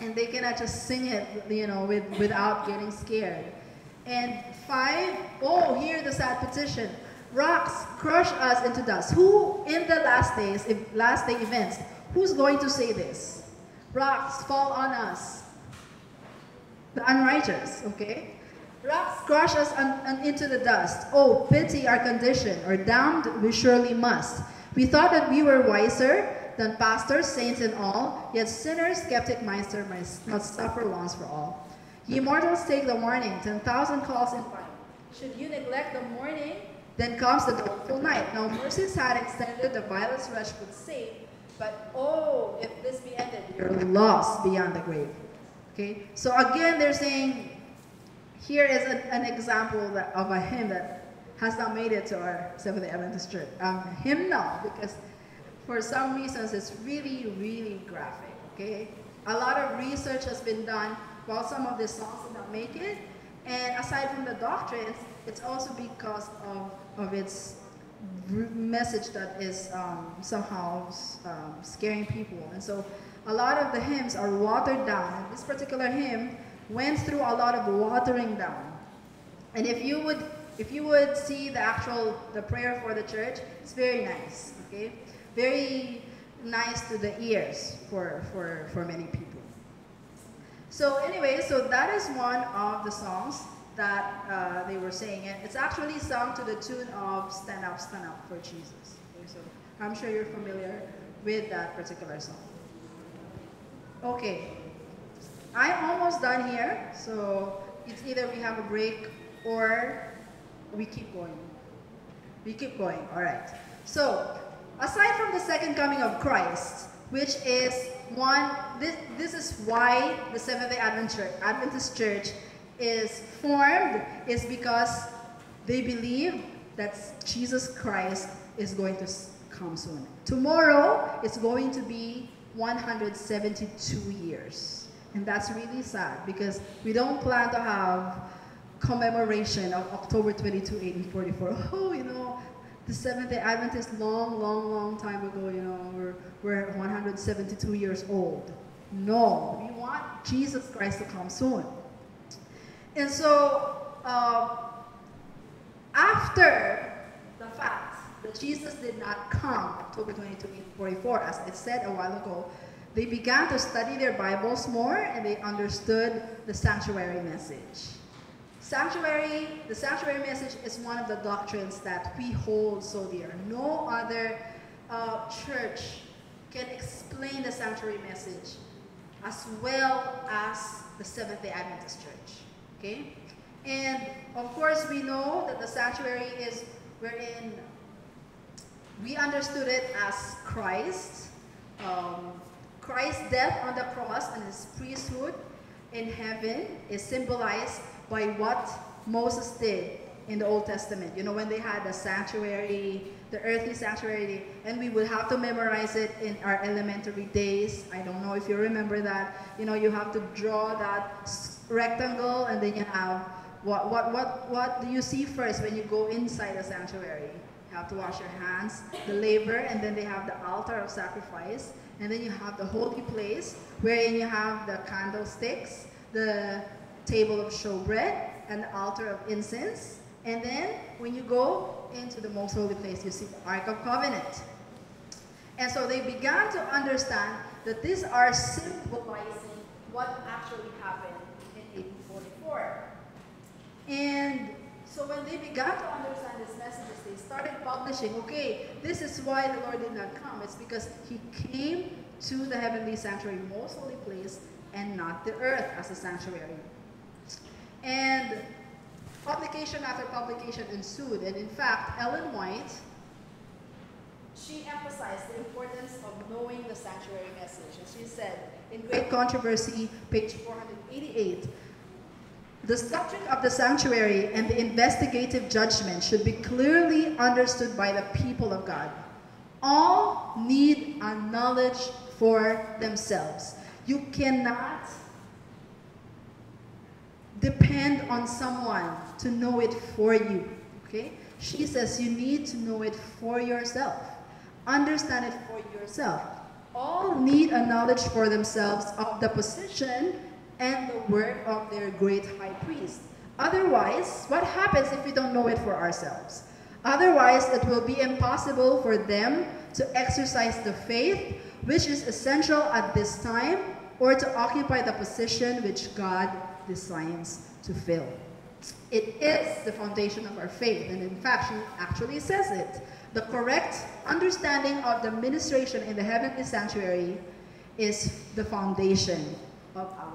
And they cannot just sing it, you know, with, without getting scared. And five, oh, hear the sad petition. Rocks crush us into dust. Who in the last days, last day events, Who's going to say this? Rocks fall on us. The unrighteous, okay? Rocks crush us un, un, into the dust. Oh, pity our condition, or damned we surely must. We thought that we were wiser than pastors, saints, and all, yet sinners, skeptic meister, must suffer once for all. Ye mortals take the warning, 10,000 calls in five. Should you neglect the morning, then comes the doleful night. Now mercy's had extended, the vilest wretch would save, but oh, if this be ended, you're lost beyond the grave. Okay? So again, they're saying, here is an, example that, of a hymn that has not made it to our Seventh-day Adventist Church. Um, hymnal, because for some reasons it's really, really graphic. Okay? A lot of research has been done while some of these songs did not make it. And aside from the doctrines, it's also because of, of its message that is um, somehow um, scaring people. And so a lot of the hymns are watered down. This particular hymn went through a lot of watering down. And if you would, if you would see the actual the prayer for the church, it's very nice. Okay, very nice to the ears for for for many people. So anyway, so that is one of the songs that uh, they were saying. And it's actually sung to the tune of Stand Up, Stand Up for Jesus. Okay, so I'm sure you're familiar with that particular song. Okay, I'm almost done here. So it's either we have a break or we keep going. We keep going, all right. So aside from the second coming of Christ, which is one, this, this is why the Seventh-day Adventist Church is formed is because they believe that Jesus Christ is going to come soon. Tomorrow it's going to be 172 years. And that's really sad because we don't plan to have commemoration of October 22, 1844. Oh, you know, the Seventh-day Adventist long, long, long time ago, you know, we're, we're 172 years old. No, we want Jesus Christ to come soon. And so, uh, after the fact that Jesus did not come October 22, 1844, as I said a while ago, they began to study their Bibles more and they understood the sanctuary message. Sanctuary, the sanctuary message is one of the doctrines that we hold so dear. No other uh, church can explain the sanctuary message as well as the Seventh day Adventist Church. Okay? And of course, we know that the sanctuary is wherein we understood it as Christ, um, Christ's death on the cross and his priesthood in heaven is symbolized by what Moses did in the Old Testament. You know, when they had the sanctuary, the earthly sanctuary, and we would have to memorize it in our elementary days. I don't know if you remember that. You know, you have to draw that rectangle, and then you have what, what, what, what do you see first when you go inside the sanctuary? You have to wash your hands, the laver, and then they have the altar of sacrifice. And then you have the holy place, wherein you have the candlesticks, the table of showbread, and the altar of incense. And then when you go into the most holy place, you see the Ark of Covenant. And so they began to understand that these are symbolizing what actually happened in 1844. And so when they began to understand these messages, they started publishing, okay, this is why the Lord did not come. It's because he came to the heavenly sanctuary, most holy place, and not the earth as a sanctuary. And publication after publication ensued. And in fact, Ellen White, she emphasized the importance of knowing the sanctuary message. And she said, in Great Controversy, page 488, the subject of the sanctuary and the investigative judgment should be clearly understood by the people of God. All need a knowledge for themselves. You cannot depend on someone to know it for you. Okay? She says you need to know it for yourself. Understand it for yourself. All need a knowledge for themselves of the position and the work of their great high priest. Otherwise, what happens if we don't know it for ourselves? Otherwise, it will be impossible for them to exercise the faith which is essential at this time or to occupy the position which God designs to fill. It is the foundation of our faith, and in fact, she actually says it. The correct understanding of the ministration in the heavenly sanctuary is the foundation of our?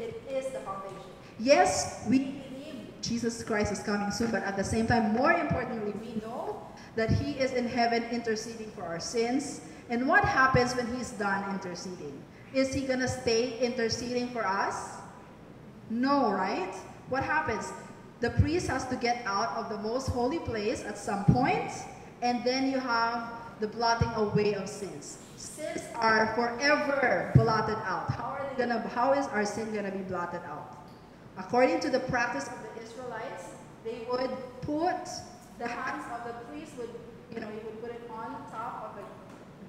It is the foundation. Yes, we believe Jesus Christ is coming soon, but at the same time, more importantly, we know that He is in heaven interceding for our sins. And what happens when He's done interceding? Is He going to stay interceding for us? No, right? What happens? The priest has to get out of the most holy place at some point, and then you have the blotting away of sins. Sins are forever blotted out. How are they gonna? How is our sin gonna be blotted out? According to the practice of the Israelites, they would put the hands of the priest would, you know, he would put it on top of the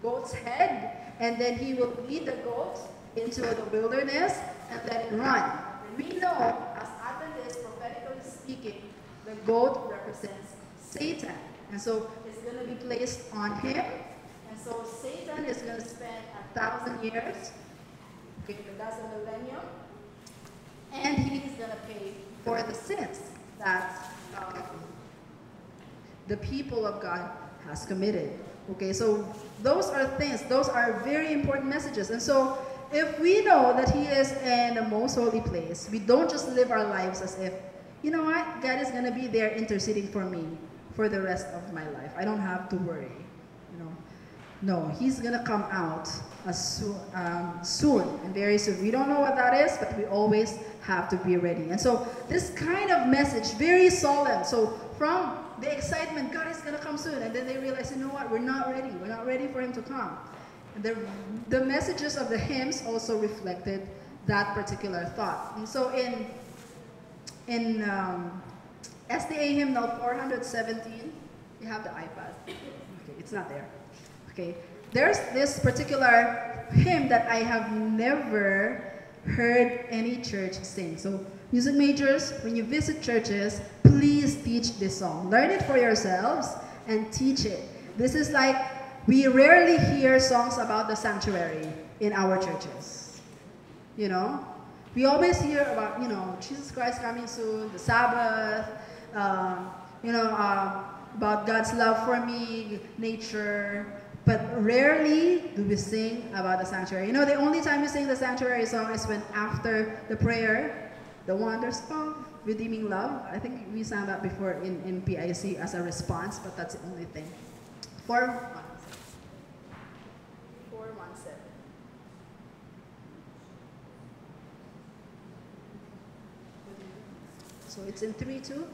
goat's head, and then he will lead the goat into the wilderness and let it run. We know, as Adventists, prophetically speaking, the goat represents Satan. And so it's to be placed on him. So Satan is going to spend a thousand years, okay, that's a millennium, and he's going to pay for the sins that um, the people of God has committed. Okay, so those are things, those are very important messages. And so if we know that He is in the most holy place, we don't just live our lives as if, you know what, God is going to be there interceding for me for the rest of my life. I don't have to worry. No, He's going to come out soon, um, soon and very soon. We don't know what that is, but we always have to be ready. And so this kind of message, very solemn. So from the excitement, God is going to come soon, and then they realize, you know what, we're not ready. We're not ready for Him to come. The, the messages of the hymns also reflected that particular thought. And so in, in um, SDA hymnal 417, you have the iPad. Okay, it's not there. Okay, there's this particular hymn that I have never heard any church sing. So music majors, when you visit churches, please teach this song. Learn it for yourselves and teach it. This is like we rarely hear songs about the sanctuary in our churches. You know, we always hear about, you know, Jesus Christ coming soon, the Sabbath, um, you know, um, about God's love for me, nature, but rarely do we sing about the sanctuary. You know, the only time we sing the sanctuary song is when after the prayer, the wonders of redeeming love. I think we sang that before in, in PIC as a response, but that's the only thing. Four, four, one, seven. So it's in three, two.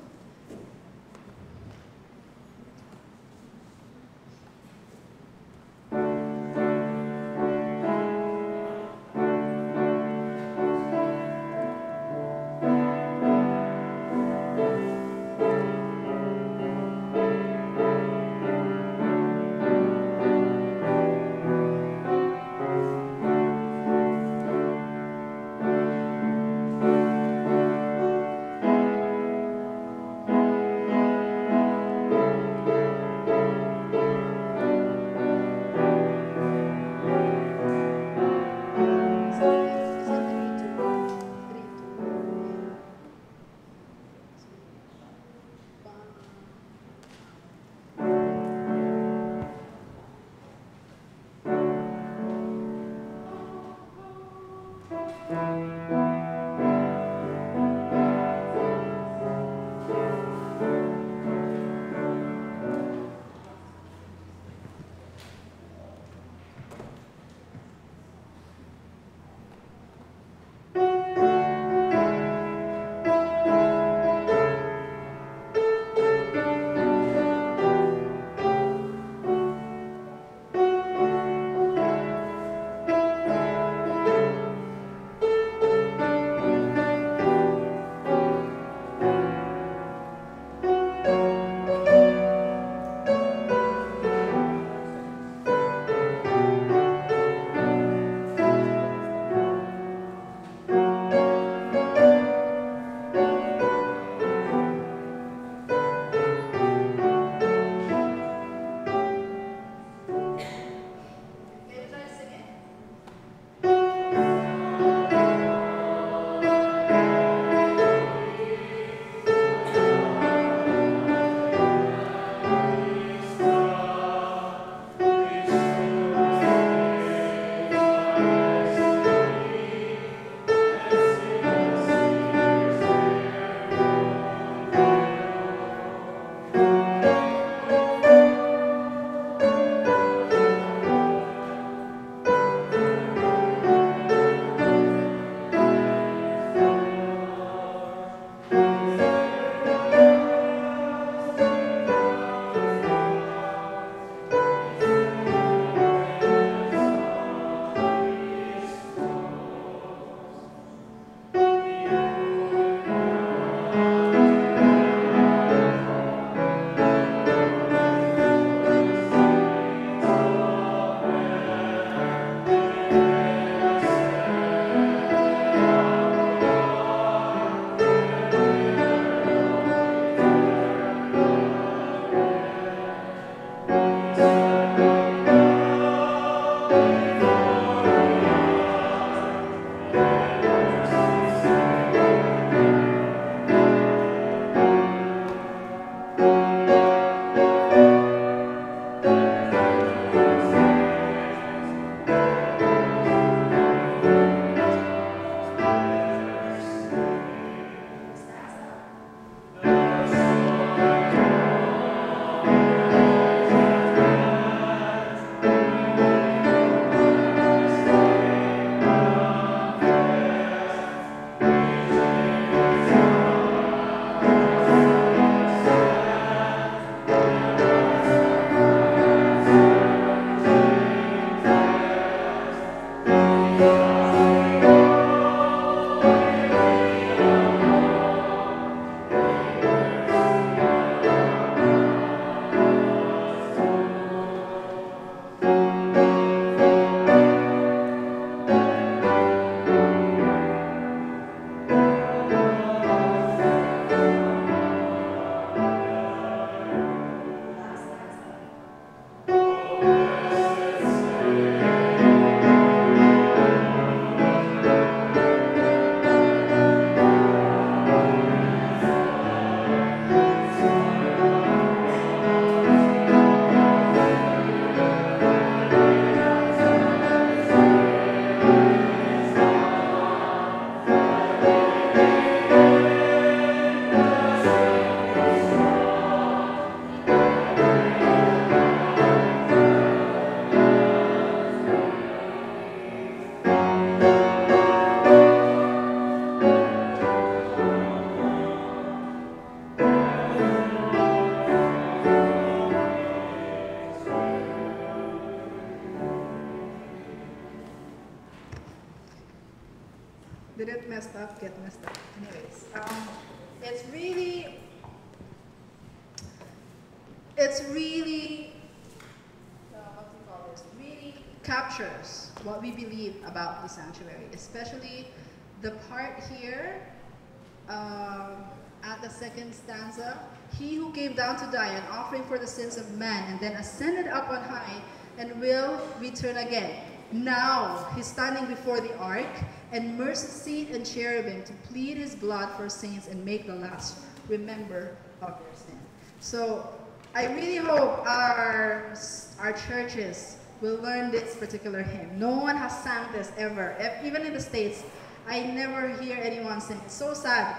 Second stanza. He who came down to die, an offering for the sins of man, and then ascended up on high, and will return again. Now he's standing before the ark, and mercy seat and cherubim to plead his blood for saints and make the last remember of their sin. So I really hope our our churches will learn this particular hymn. No one has sang this ever, Ev- even in the states. I never hear anyone sing. It's so sad.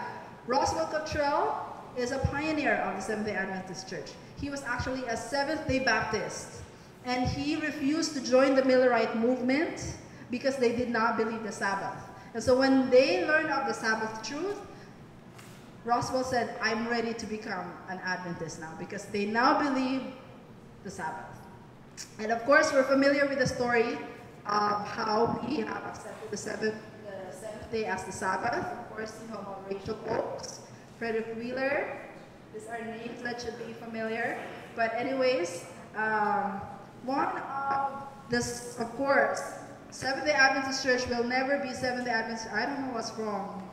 Roswell Cottrell is a pioneer of the Seventh Day Adventist Church. He was actually a Seventh Day Baptist, and he refused to join the Millerite movement because they did not believe the Sabbath. And so when they learned of the Sabbath truth, Roswell said, I'm ready to become an Adventist now because they now believe the Sabbath. And of course, we're familiar with the story of how we have accepted the seventh, the seventh day as the Sabbath. Course, about Rachel Oakes, Frederick Wheeler. These are names that should be familiar. But anyways, um, one of this, of course, Seventh Day Adventist Church will never be Seventh Day Adventist. I don't know what's wrong.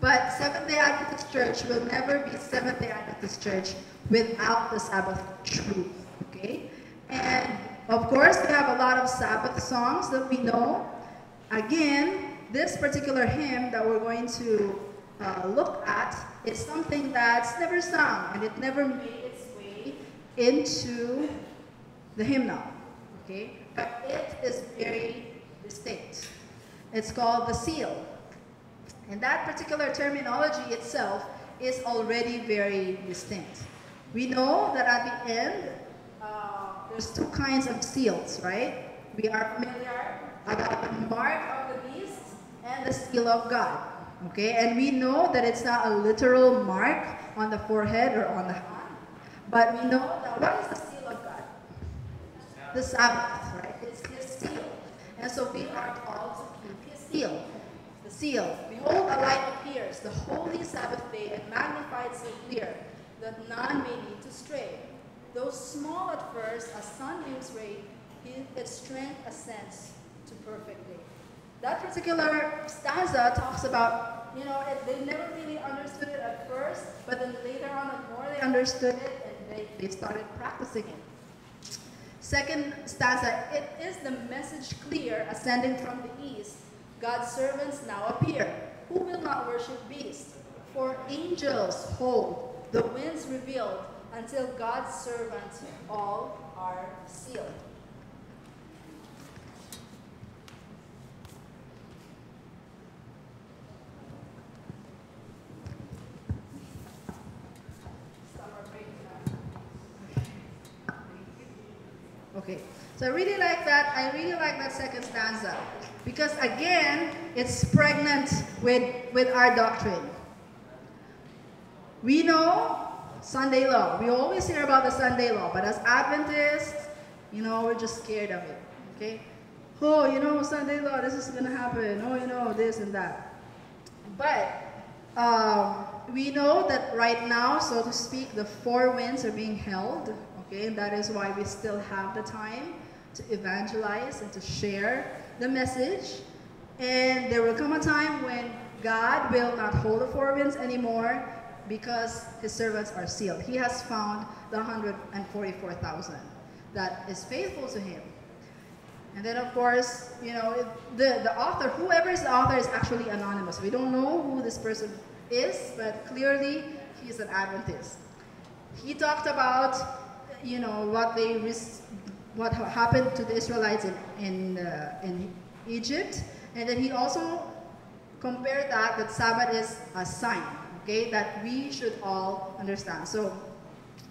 But Seventh day Adventist Church will never be Seventh day Adventist Church without the Sabbath truth. Okay? And of course, we have a lot of Sabbath songs that we know. Again, this particular hymn that we're going to uh, look at is something that's never sung and it never made its way into the hymnal. Okay? But it is very distinct. It's called the seal. And that particular terminology itself is already very distinct. We know that at the end, uh, there's two kinds of seals, right? We are familiar about the mark and the seal of God. Okay, and we know that it's not a literal mark on the forehead or on the hand, but we know that what is the seal of God? The Sabbath, right? It's his seal. And so we are called to keep his seal. The seal. Behold, a light appears, the holy Sabbath day, and magnified so clear that none may need to stray. Though small at first, as sunbeams ray, its strength ascends to perfect. That particular stanza talks about, you know, they never really understood it at first, but then later on, the more they understood it, and they, they started practicing it. Second stanza, it is the message clear, ascending from the east. God's servants now appear. Who will not worship beasts? For angels hold, the winds revealed, until God's servants all are sealed. Okay, so I really like that. I really like that second stanza because again, it's pregnant with with our doctrine. We know Sunday law. We always hear about the Sunday law, but as Adventists, you know, we're just scared of it. Okay? Oh, you know, Sunday law, this is gonna happen. Oh, you know, this and that. But um, we know that right now, so to speak, the four winds are being held. Okay, and that is why we still have the time to evangelize and to share the message. And there will come a time when God will not hold the four winds anymore because his servants are sealed. He has found the 144,000 that is faithful to him. And then, of course, you know, the, the author, whoever is the author, is actually anonymous. We don't know who this person is, but clearly he's an Adventist. He talked about, you know, what they what happened to the Israelites in in, uh, in Egypt, and then he also compared that that Sabbath is a sign, okay, that we should all understand. So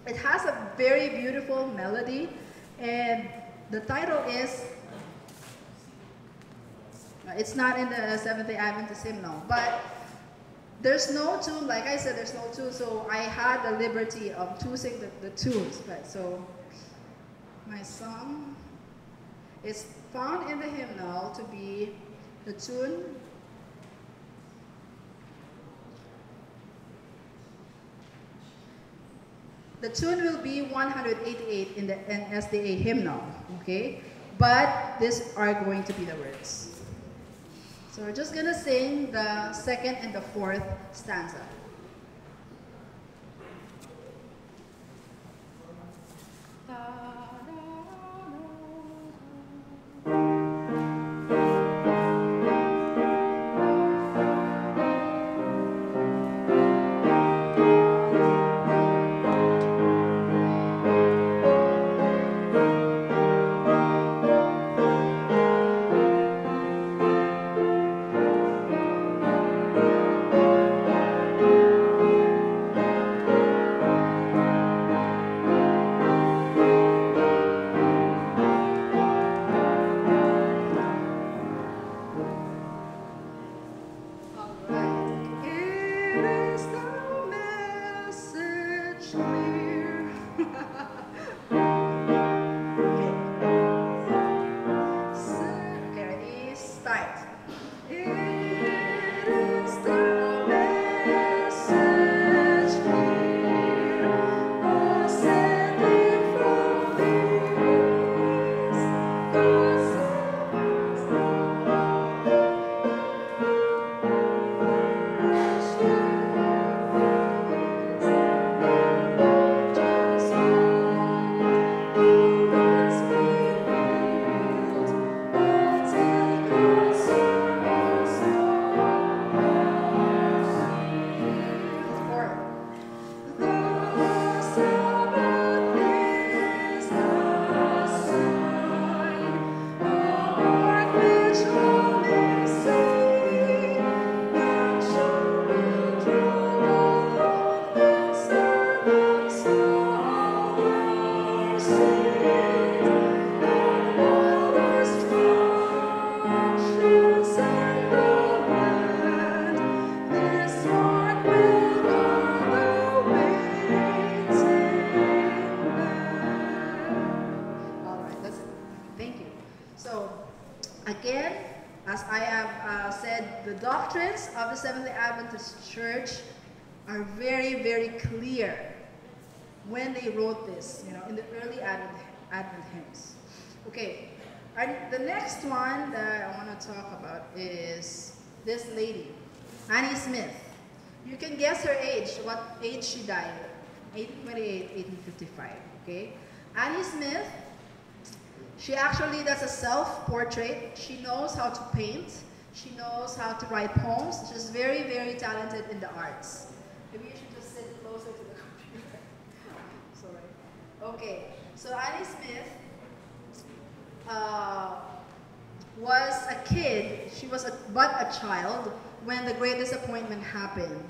it has a very beautiful melody, and the title is uh, It's not in the Seventh day Adventist hymnal, but there's no tune, like I said, there's no tune, so I had the liberty of choosing the, the tunes. Right? So my song is found in the hymnal to be the tune The tune will be 188 in the NSDA hymnal, okay? But these are going to be the words. So we're just gonna sing the second and the fourth stanza. Uh, Okay, and the next one that I want to talk about is this lady, Annie Smith. You can guess her age, what age she died. 1828, 1855, okay? Annie Smith, she actually does a self-portrait. She knows how to paint. She knows how to write poems. She's very, very talented in the arts. Maybe you should just sit closer to the computer. Sorry. Okay, so Annie Smith uh, was a kid. She was a, but a child when the Great Disappointment happened.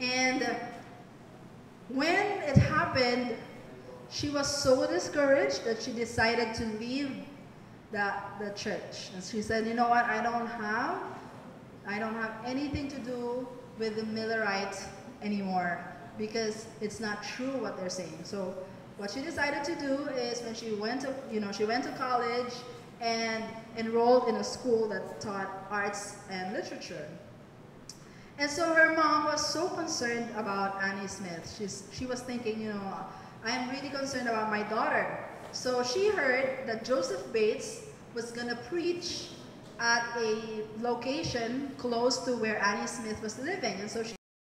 And when it happened, she was so discouraged that she decided to leave the, the church. And she said, you know what, I don't have, I don't have anything to do with the Millerites anymore because it's not true what they're saying. So what she decided to do is when she went to, you know, she went to college and enrolled in a school that taught arts and literature. And so her mom was so concerned about Annie Smith. She's, she was thinking, you know, I'm really concerned about my daughter. So she heard that Joseph Bates was going to preach at a location close to where Annie Smith was living. And so she